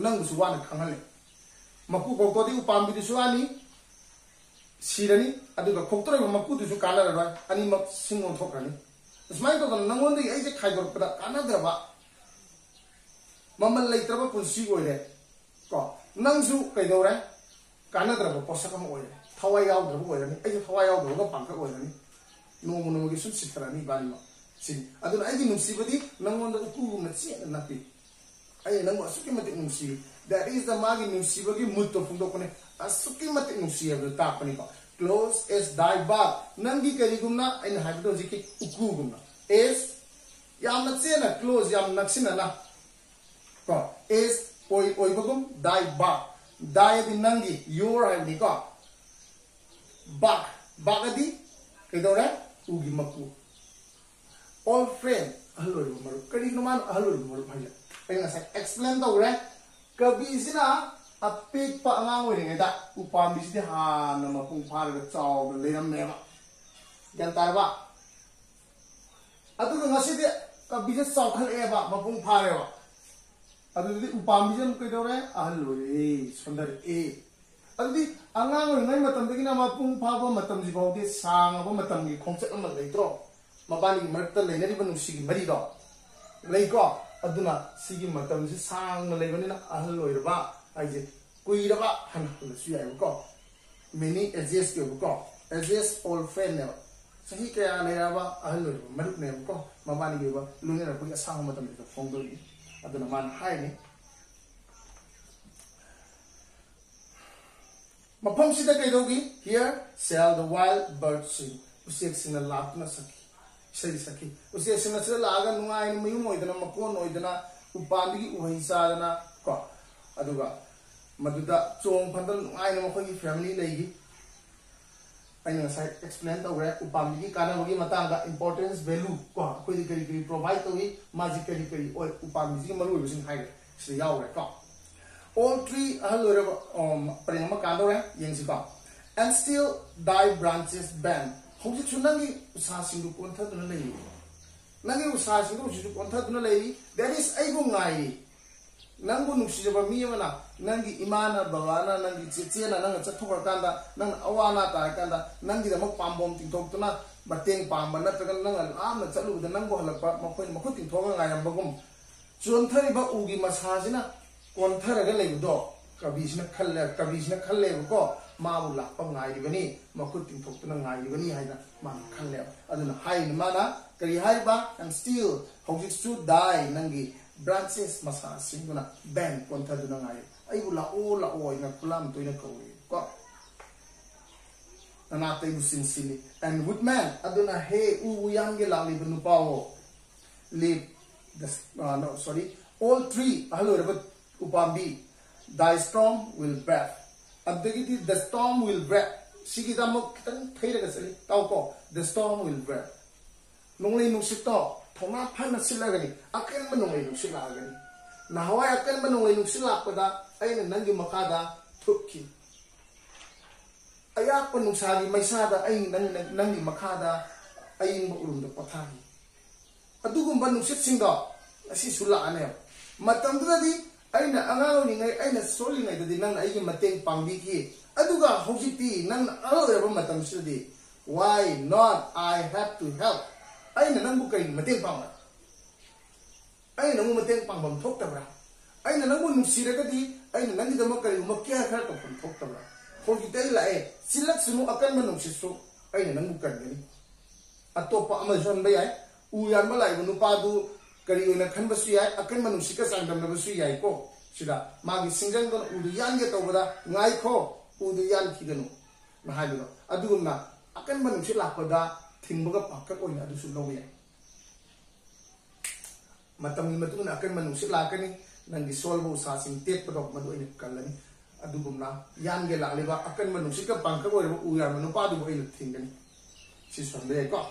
नंग खाले मकू कौटोदे पाबी आनी मकूद कालर अनीम सिंगोनी सुमायन खाद कानद्रब मम लेब पुसी नंग कई कानद्रब पोसकम ꯊꯋꯥꯏ ꯌꯥꯎꯗ꯭ꯔꯕ ꯑꯣꯏꯔꯅꯤ ꯑꯩꯁꯨ ꯊꯋꯥꯏ ꯌꯥꯎꯗ꯭ꯔꯕ ꯄꯥꯡꯈꯛ ꯑꯣꯏꯔꯅꯤ ꯅꯣꯡꯃ ꯅꯣꯡꯃꯒꯤ ꯁꯨꯝ ꯁꯤꯊꯔꯅꯤ ꯏꯕꯥꯅꯤꯃꯛ ꯁꯤꯅꯤ ꯑꯗꯨꯅ ꯑꯩꯒꯤ ꯅꯨꯡꯁꯤꯕꯗꯤ ꯅꯪꯉꯣꯟꯗ ꯎꯀꯨꯒꯨꯝꯅ ꯆꯦꯠꯅ ꯅꯞꯄꯤ ꯑꯩ ꯅꯪꯕꯨ ꯑꯁꯨꯛꯀꯤ ꯃꯇꯤꯛ ꯅꯨꯡꯁꯤ ꯗꯦꯠ ꯏꯁ ꯗ ꯃꯥꯒꯤ ꯅꯨꯡꯁꯤꯕꯒꯤ ꯃꯨꯠꯇꯣ ꯐꯣꯡꯗꯣꯛꯄꯅꯤ ꯑꯁꯨꯛꯀꯤ ꯃꯇꯤꯛ ꯅꯨꯡꯁꯤ ꯍꯥꯏꯕꯗꯣ ꯇꯥꯛꯄꯅꯤꯀꯣ close as thy back nangi karigumna aina habdo jiki ukugumna as yamna chena close yam naksinana ko as oi oi bagum dai ba dai di nangi your hai ni ko bark barkadi kedora ugi maku all friend ahloi maru kari numan ahloi maru bhaja enga sa explain to re kabi sina apik pa angang we ngai da upam bi si ha na ma pung phar ga chaw le nam me ba jan tar ba adu ngasi de kabi se chaw khal e ba ma pung phar e ba adu de upam bi jam kedora ahloi sondar e अभी अंगांग होने में तम देखना मापूं पावा मतम जी बाउं दे सांग अब मतम की कॉन्सेप्ट नंबर ले तो मबानी की मर्त ले नहीं बन उसी की मरी दो ले को अदुना सी की मतम जी सांग ले बने ना अहल होय रबा आइजे कोई रबा हन हन सुया को मेनी एजेस के को एजेस ऑल फेन ने सही क्या ले रबा अहल होय मरुक ने को मबानी की बा लुने रबा सांग मतम जी फोंग दो अदुना मान हाय ने मफम से कह दोगी here sail the wild bird सी उसे सिन लात न सकी। सही सकी। उसे सिन से लागन नुआ इन मयु मोइदना मको नोइदना उपांदी उहिसादना को? अदुगा, मदुदा चोंग फंदल नुआ इन मखोगी फैमिली लेगी। अनि साइड एक्सप्लेन तो रे उपांदी की कारण होगी मतांग इंपोर्टेंस वैल्यू को? कोई करी करी प्रोवाइड तो ही माजी करी करी, और उपांदी मरु विशेष हाइट से याव रे को Poultry halurava um prenama kandore yengsipa and still thy branches bend. Hongji chu nangi usasindu kontha duna lei. Nangi usasindu hongji kontha duna lei. That is ai aigo ngai. nangu nuksijaba miyamana nangi imana babana nangi chechena nanga chathokar na? nang awana tar kanda nangi da pampom tingthok tuna mateng pamba na takan nang amna chalu da nangu halakpa makhoi makhoi tingthok nga ngam bagum chonthari ba ugi na? ꯀꯣꯟꯊꯔꯒ ꯂꯩꯕꯗꯣ ꯀꯕꯤꯁꯤꯅ ꯈꯜꯂꯦ ꯀꯕꯤꯁꯤꯅ ꯈꯜꯂꯦꯕꯀꯣ ꯃꯥꯕꯨ ꯂꯥꯛꯄ ꯉꯥꯏꯔꯤꯕꯅꯤ ꯃꯈꯨꯠ ꯇꯤꯡꯊꯣꯛꯇꯨꯅ ꯉꯥꯏꯔꯤꯕꯅꯤ ꯍꯥꯏꯅ ꯃꯥꯅ ꯈꯜꯂꯦꯕ ꯑꯗꯨꯅ ꯍꯥꯏꯔꯤ ꯃꯥꯅ ꯀꯔꯤ ꯍꯥꯏꯕ ꯅꯪ ꯁ꯭ꯇꯤꯜ ꯍꯧꯖꯤꯛꯁꯨ ꯗꯥꯏ ꯅꯪꯒꯤ branches ꯃꯁꯥꯁꯤꯡꯗꯨꯅ ꯕꯦꯟ ꯀꯣꯟꯊꯗꯨꯅ ꯉꯥꯏꯔꯤ ꯑꯩꯕꯨ ꯂꯥꯛꯑꯣ ꯂꯥꯛꯑꯣ ꯍꯥꯏꯅ ꯈꯨꯂꯥꯝ ꯇꯣꯏꯅ ꯀꯧꯔꯤꯀꯣ ꯅꯅꯥꯛꯇ ꯑꯩꯕꯨ ꯁꯤꯟꯁꯤꯜꯂꯤ ꯑꯦꯟ ꯋꯨꯗꯃꯦꯟ ꯑꯗꯨꯅ ꯍꯦ ꯎꯕꯨ ꯌꯥꯝꯒꯦ ꯂꯥꯛꯂꯤꯕ ꯅꯨꯄꯥꯋꯣ ꯂꯤꯞ ꯁꯣꯔꯤ ꯑꯣꯜ ꯊ꯭ꯔꯤ ꯑꯍꯜ ꯑꯣꯏꯔꯕ upambi. The storm will breath. Abdagiti, the storm will breath. Sige damo kitang thairaga sali. Tao ko, the storm will breath. Nunglay nungsit to, thongna phanan sila gani. Akin ba nunglay nungsit la gani? Nahaway akin ba nunglay nungsit la pada? Ay na nangyong makada, tukki. Aya pa nung sali, may sada, ay nangyong makada, ay maulong na patani. Adugong ba nungsit singga? Nasi sula na yun. Matang di, aina angaawningai aina dadi nang aigi mateng pambiki aduga hojiti nang matam sudi why not i have to help? aina nang kai mateng pang. aina mu mateng pambam thoktabra aina nangbu nungsiragadi aina nangidama kariguma care khara tofam thoktabra hojitai lae silaksinu akanma nungsisu aina nangbu kargani atopa amazon bayai u yanba laibu nupadu adugumna yan ge la leba akan manu sika pangka bo u ya manu pa du bo il thingani si sonde ko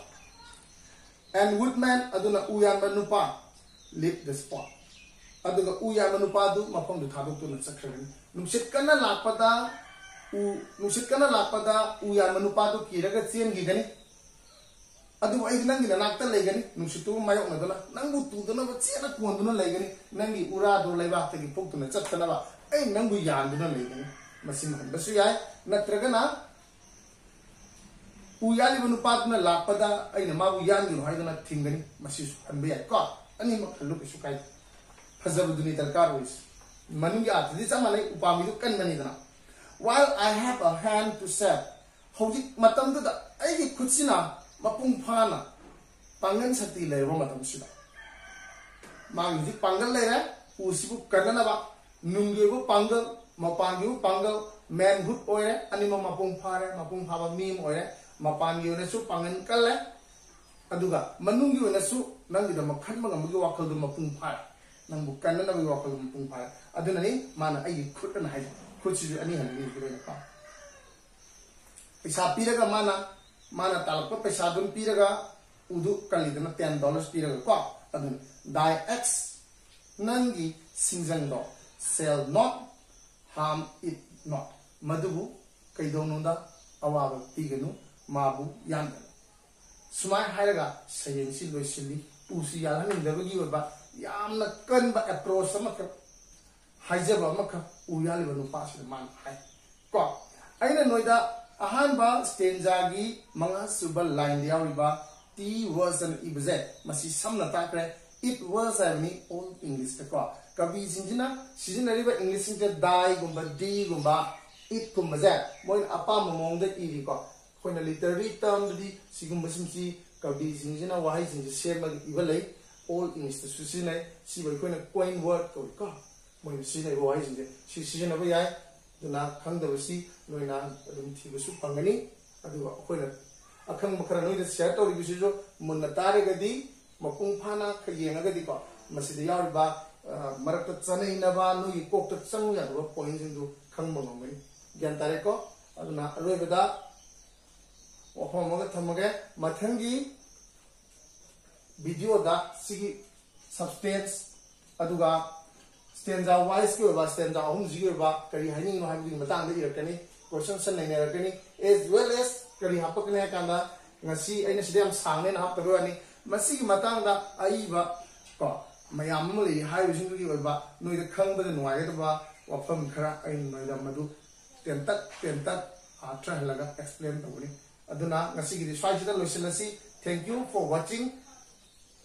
and woodman aduna u ya manu pa leap the spot other उ या मनुपादु मफम दु थाबो तो नसखरन नुसित कन लापदा उ नुसित कन लापदा उ या मनुपादु किरग सेम गिगने अदु वाइग नंगि नाक्त लेगने नुसितु मायो नदला नंगु तुदु न बचे न कुंदु न लेगने नंगि उरा दो लेबा तगी पुक्त न चतनवा ऐ नंगु यान दु न लेगने मसिम हम बसु याय नत्रगना उ या लिबनुपादु न लापदा ऐ न मा उ या दु हाइगना थिंगने मसिस हम बे याय का ꯑꯅꯤꯃꯛ ꯈꯜꯂꯨ ꯀꯩꯁꯨ ꯀꯥꯏꯗꯦ ꯐꯖꯕꯗꯨꯅꯤ ꯗꯔꯀꯥꯔ ꯑꯣꯏꯁꯤ ꯃꯅꯨꯡꯒꯤ ꯑꯥꯔꯊꯗꯤ ꯆꯞ ꯃꯥꯟꯅꯩ ꯎꯄꯥꯝꯕꯤꯗꯨ ꯀꯟꯕꯅꯤꯗꯅ while I have a hand to serve ꯍꯧꯖꯤꯛ ꯃꯇꯝꯗꯨꯗ ꯑꯩꯒꯤ ꯈꯨꯠꯁꯤꯅ ꯃꯄꯨꯡ ꯐꯥꯅ ꯄꯥꯡꯒꯜ ꯁꯛꯇꯤ ꯂꯩꯔꯕ ꯃꯇꯝꯁꯤꯗ ꯃꯥꯒꯤ ꯍꯧꯖꯤꯛ ꯄꯥꯡꯒꯜ ꯂꯩꯔꯦ ꯎꯁꯤꯕꯨ ꯀꯟꯅꯅꯕ ꯅꯨꯡꯒꯤ ꯑꯣꯏꯕ ꯄꯥꯡꯒꯜ ꯃꯄꯥꯟꯒꯤ ꯑꯣꯏꯕ ꯄꯥꯡꯒꯜ ꯃꯦꯟꯍꯨꯗ ꯑꯣꯏꯔꯦ ꯑꯅꯤꯃꯛ ꯃꯄꯨꯡ ꯐꯥꯔꯦ ꯃꯄꯨꯡ ꯐꯥꯕ ꯃꯤ ꯑꯃ ꯑꯣꯏꯔꯦ ꯃꯄꯥꯟꯒꯤ ꯑꯣꯏꯅꯁꯨ ꯄꯥꯡꯒꯜ ꯀꯜꯂꯦ ꯑꯗꯨꯒ ꯃꯅꯨꯡꯒꯤ ꯑꯣꯏꯅꯁꯨ ꯅꯪꯒꯤꯗꯃꯛ ꯈꯟꯕꯉꯝꯕꯒꯤ ꯋꯥꯈꯜꯗꯨ ꯃꯄꯨꯡ ꯐꯥꯔꯦ ꯅꯪꯕꯨ ꯀꯟꯅꯅꯕꯒꯤ ꯋꯥꯈꯜꯗꯨ ꯃꯄꯨꯡ ꯐꯥꯔꯦ ꯑꯗꯨꯅꯅꯤ ꯃꯥꯅ ꯑꯩꯒꯤ ꯈꯨꯠ ꯑꯅ ꯈꯨꯠꯁꯤꯁꯨ ꯑꯅꯤ ꯍꯟꯅ ꯂꯩꯈꯤꯔꯣꯏꯅ ꯄꯥꯝ पैसा पीरगा माना माना तालक पैसा दुन पीरगा उदु कली दना टेन डॉलर्स पीरगा को अदुन दाई एक्स नंगी सिंजंग दो shall not harm it not मधुबु कई दोनों दा ibze masi samna takre it was a ni old english ko kabi sinjina sizinariba english sinja dai gumba d gumba it gumba za moin apa momong da iri ko koina literary term di sigumba simsi ꯀꯥꯎꯗꯤꯁꯤꯡꯁꯤꯅ ꯋꯥꯍꯩꯁꯤꯡꯁꯤ ꯁꯦꯝꯃꯒ ꯏꯕ ꯂꯩ ꯑꯣꯜ ꯏꯪꯂꯤꯁꯇꯁꯨ ꯁꯤꯖꯤꯟꯅꯩ ꯁꯤꯕꯨ ꯑꯩꯈꯣꯏꯅ ꯀꯣꯏꯟ ꯋꯥꯔꯗ ꯀꯧꯏꯀꯣ ꯃꯣꯏꯅ ꯁꯤꯖꯤꯟꯅꯩꯕ ꯋꯥꯍꯩꯁꯤꯡꯁꯦ ꯁꯤ ꯁꯤꯖꯤꯟꯅꯕ ꯌꯥꯏ ꯑꯗꯨꯅ ꯈꯪꯗꯕꯁꯤ ꯅꯣꯏꯅ ꯑꯗꯨꯝ ꯊꯤꯕꯁꯨ ꯐꯪꯒꯅꯤ ꯑꯗꯨꯒ ꯑꯩꯈꯣꯏꯅ ꯑꯈꯪꯕ ꯈꯔ ꯅꯣꯏꯗ ꯁꯤꯌꯔ ꯇꯧꯔꯤꯕꯁꯤꯁꯨ ꯃꯨꯟꯅ ꯇꯥꯔꯒꯗꯤ ꯃꯄꯨꯡ ꯐꯥꯅ ꯌꯦꯡꯉꯒꯗꯤꯀꯣ ꯃꯁꯤꯗ ꯌꯥꯎꯔꯤꯕ ꯃꯔꯛꯇ ꯆꯅꯩꯅꯕ ꯅꯣꯏꯒꯤ ꯀꯣꯛꯇ ꯆꯪ ꯌꯥꯗꯕ ꯄꯣꯏꯟꯁꯤꯡꯗꯨ ꯈꯪꯕ ꯉꯝꯒꯅꯤ ꯒ꯭ꯌꯥꯟ ꯇꯥꯔꯦꯀꯣ ꯑꯗꯨꯅ ꯑꯔꯣꯏꯕꯗ ꯋꯥꯐꯝ ꯑꯃꯒ ꯊꯝꯃꯒꯦ ꯃꯊꯪꯒꯤ video da sigi substance aduga stanza wise ke ba stanza ahum ji ke ba kari hani no habi matang da irakani question san nei irakani as well as kari hapakne kanda ngasi aina sidam sangne na hap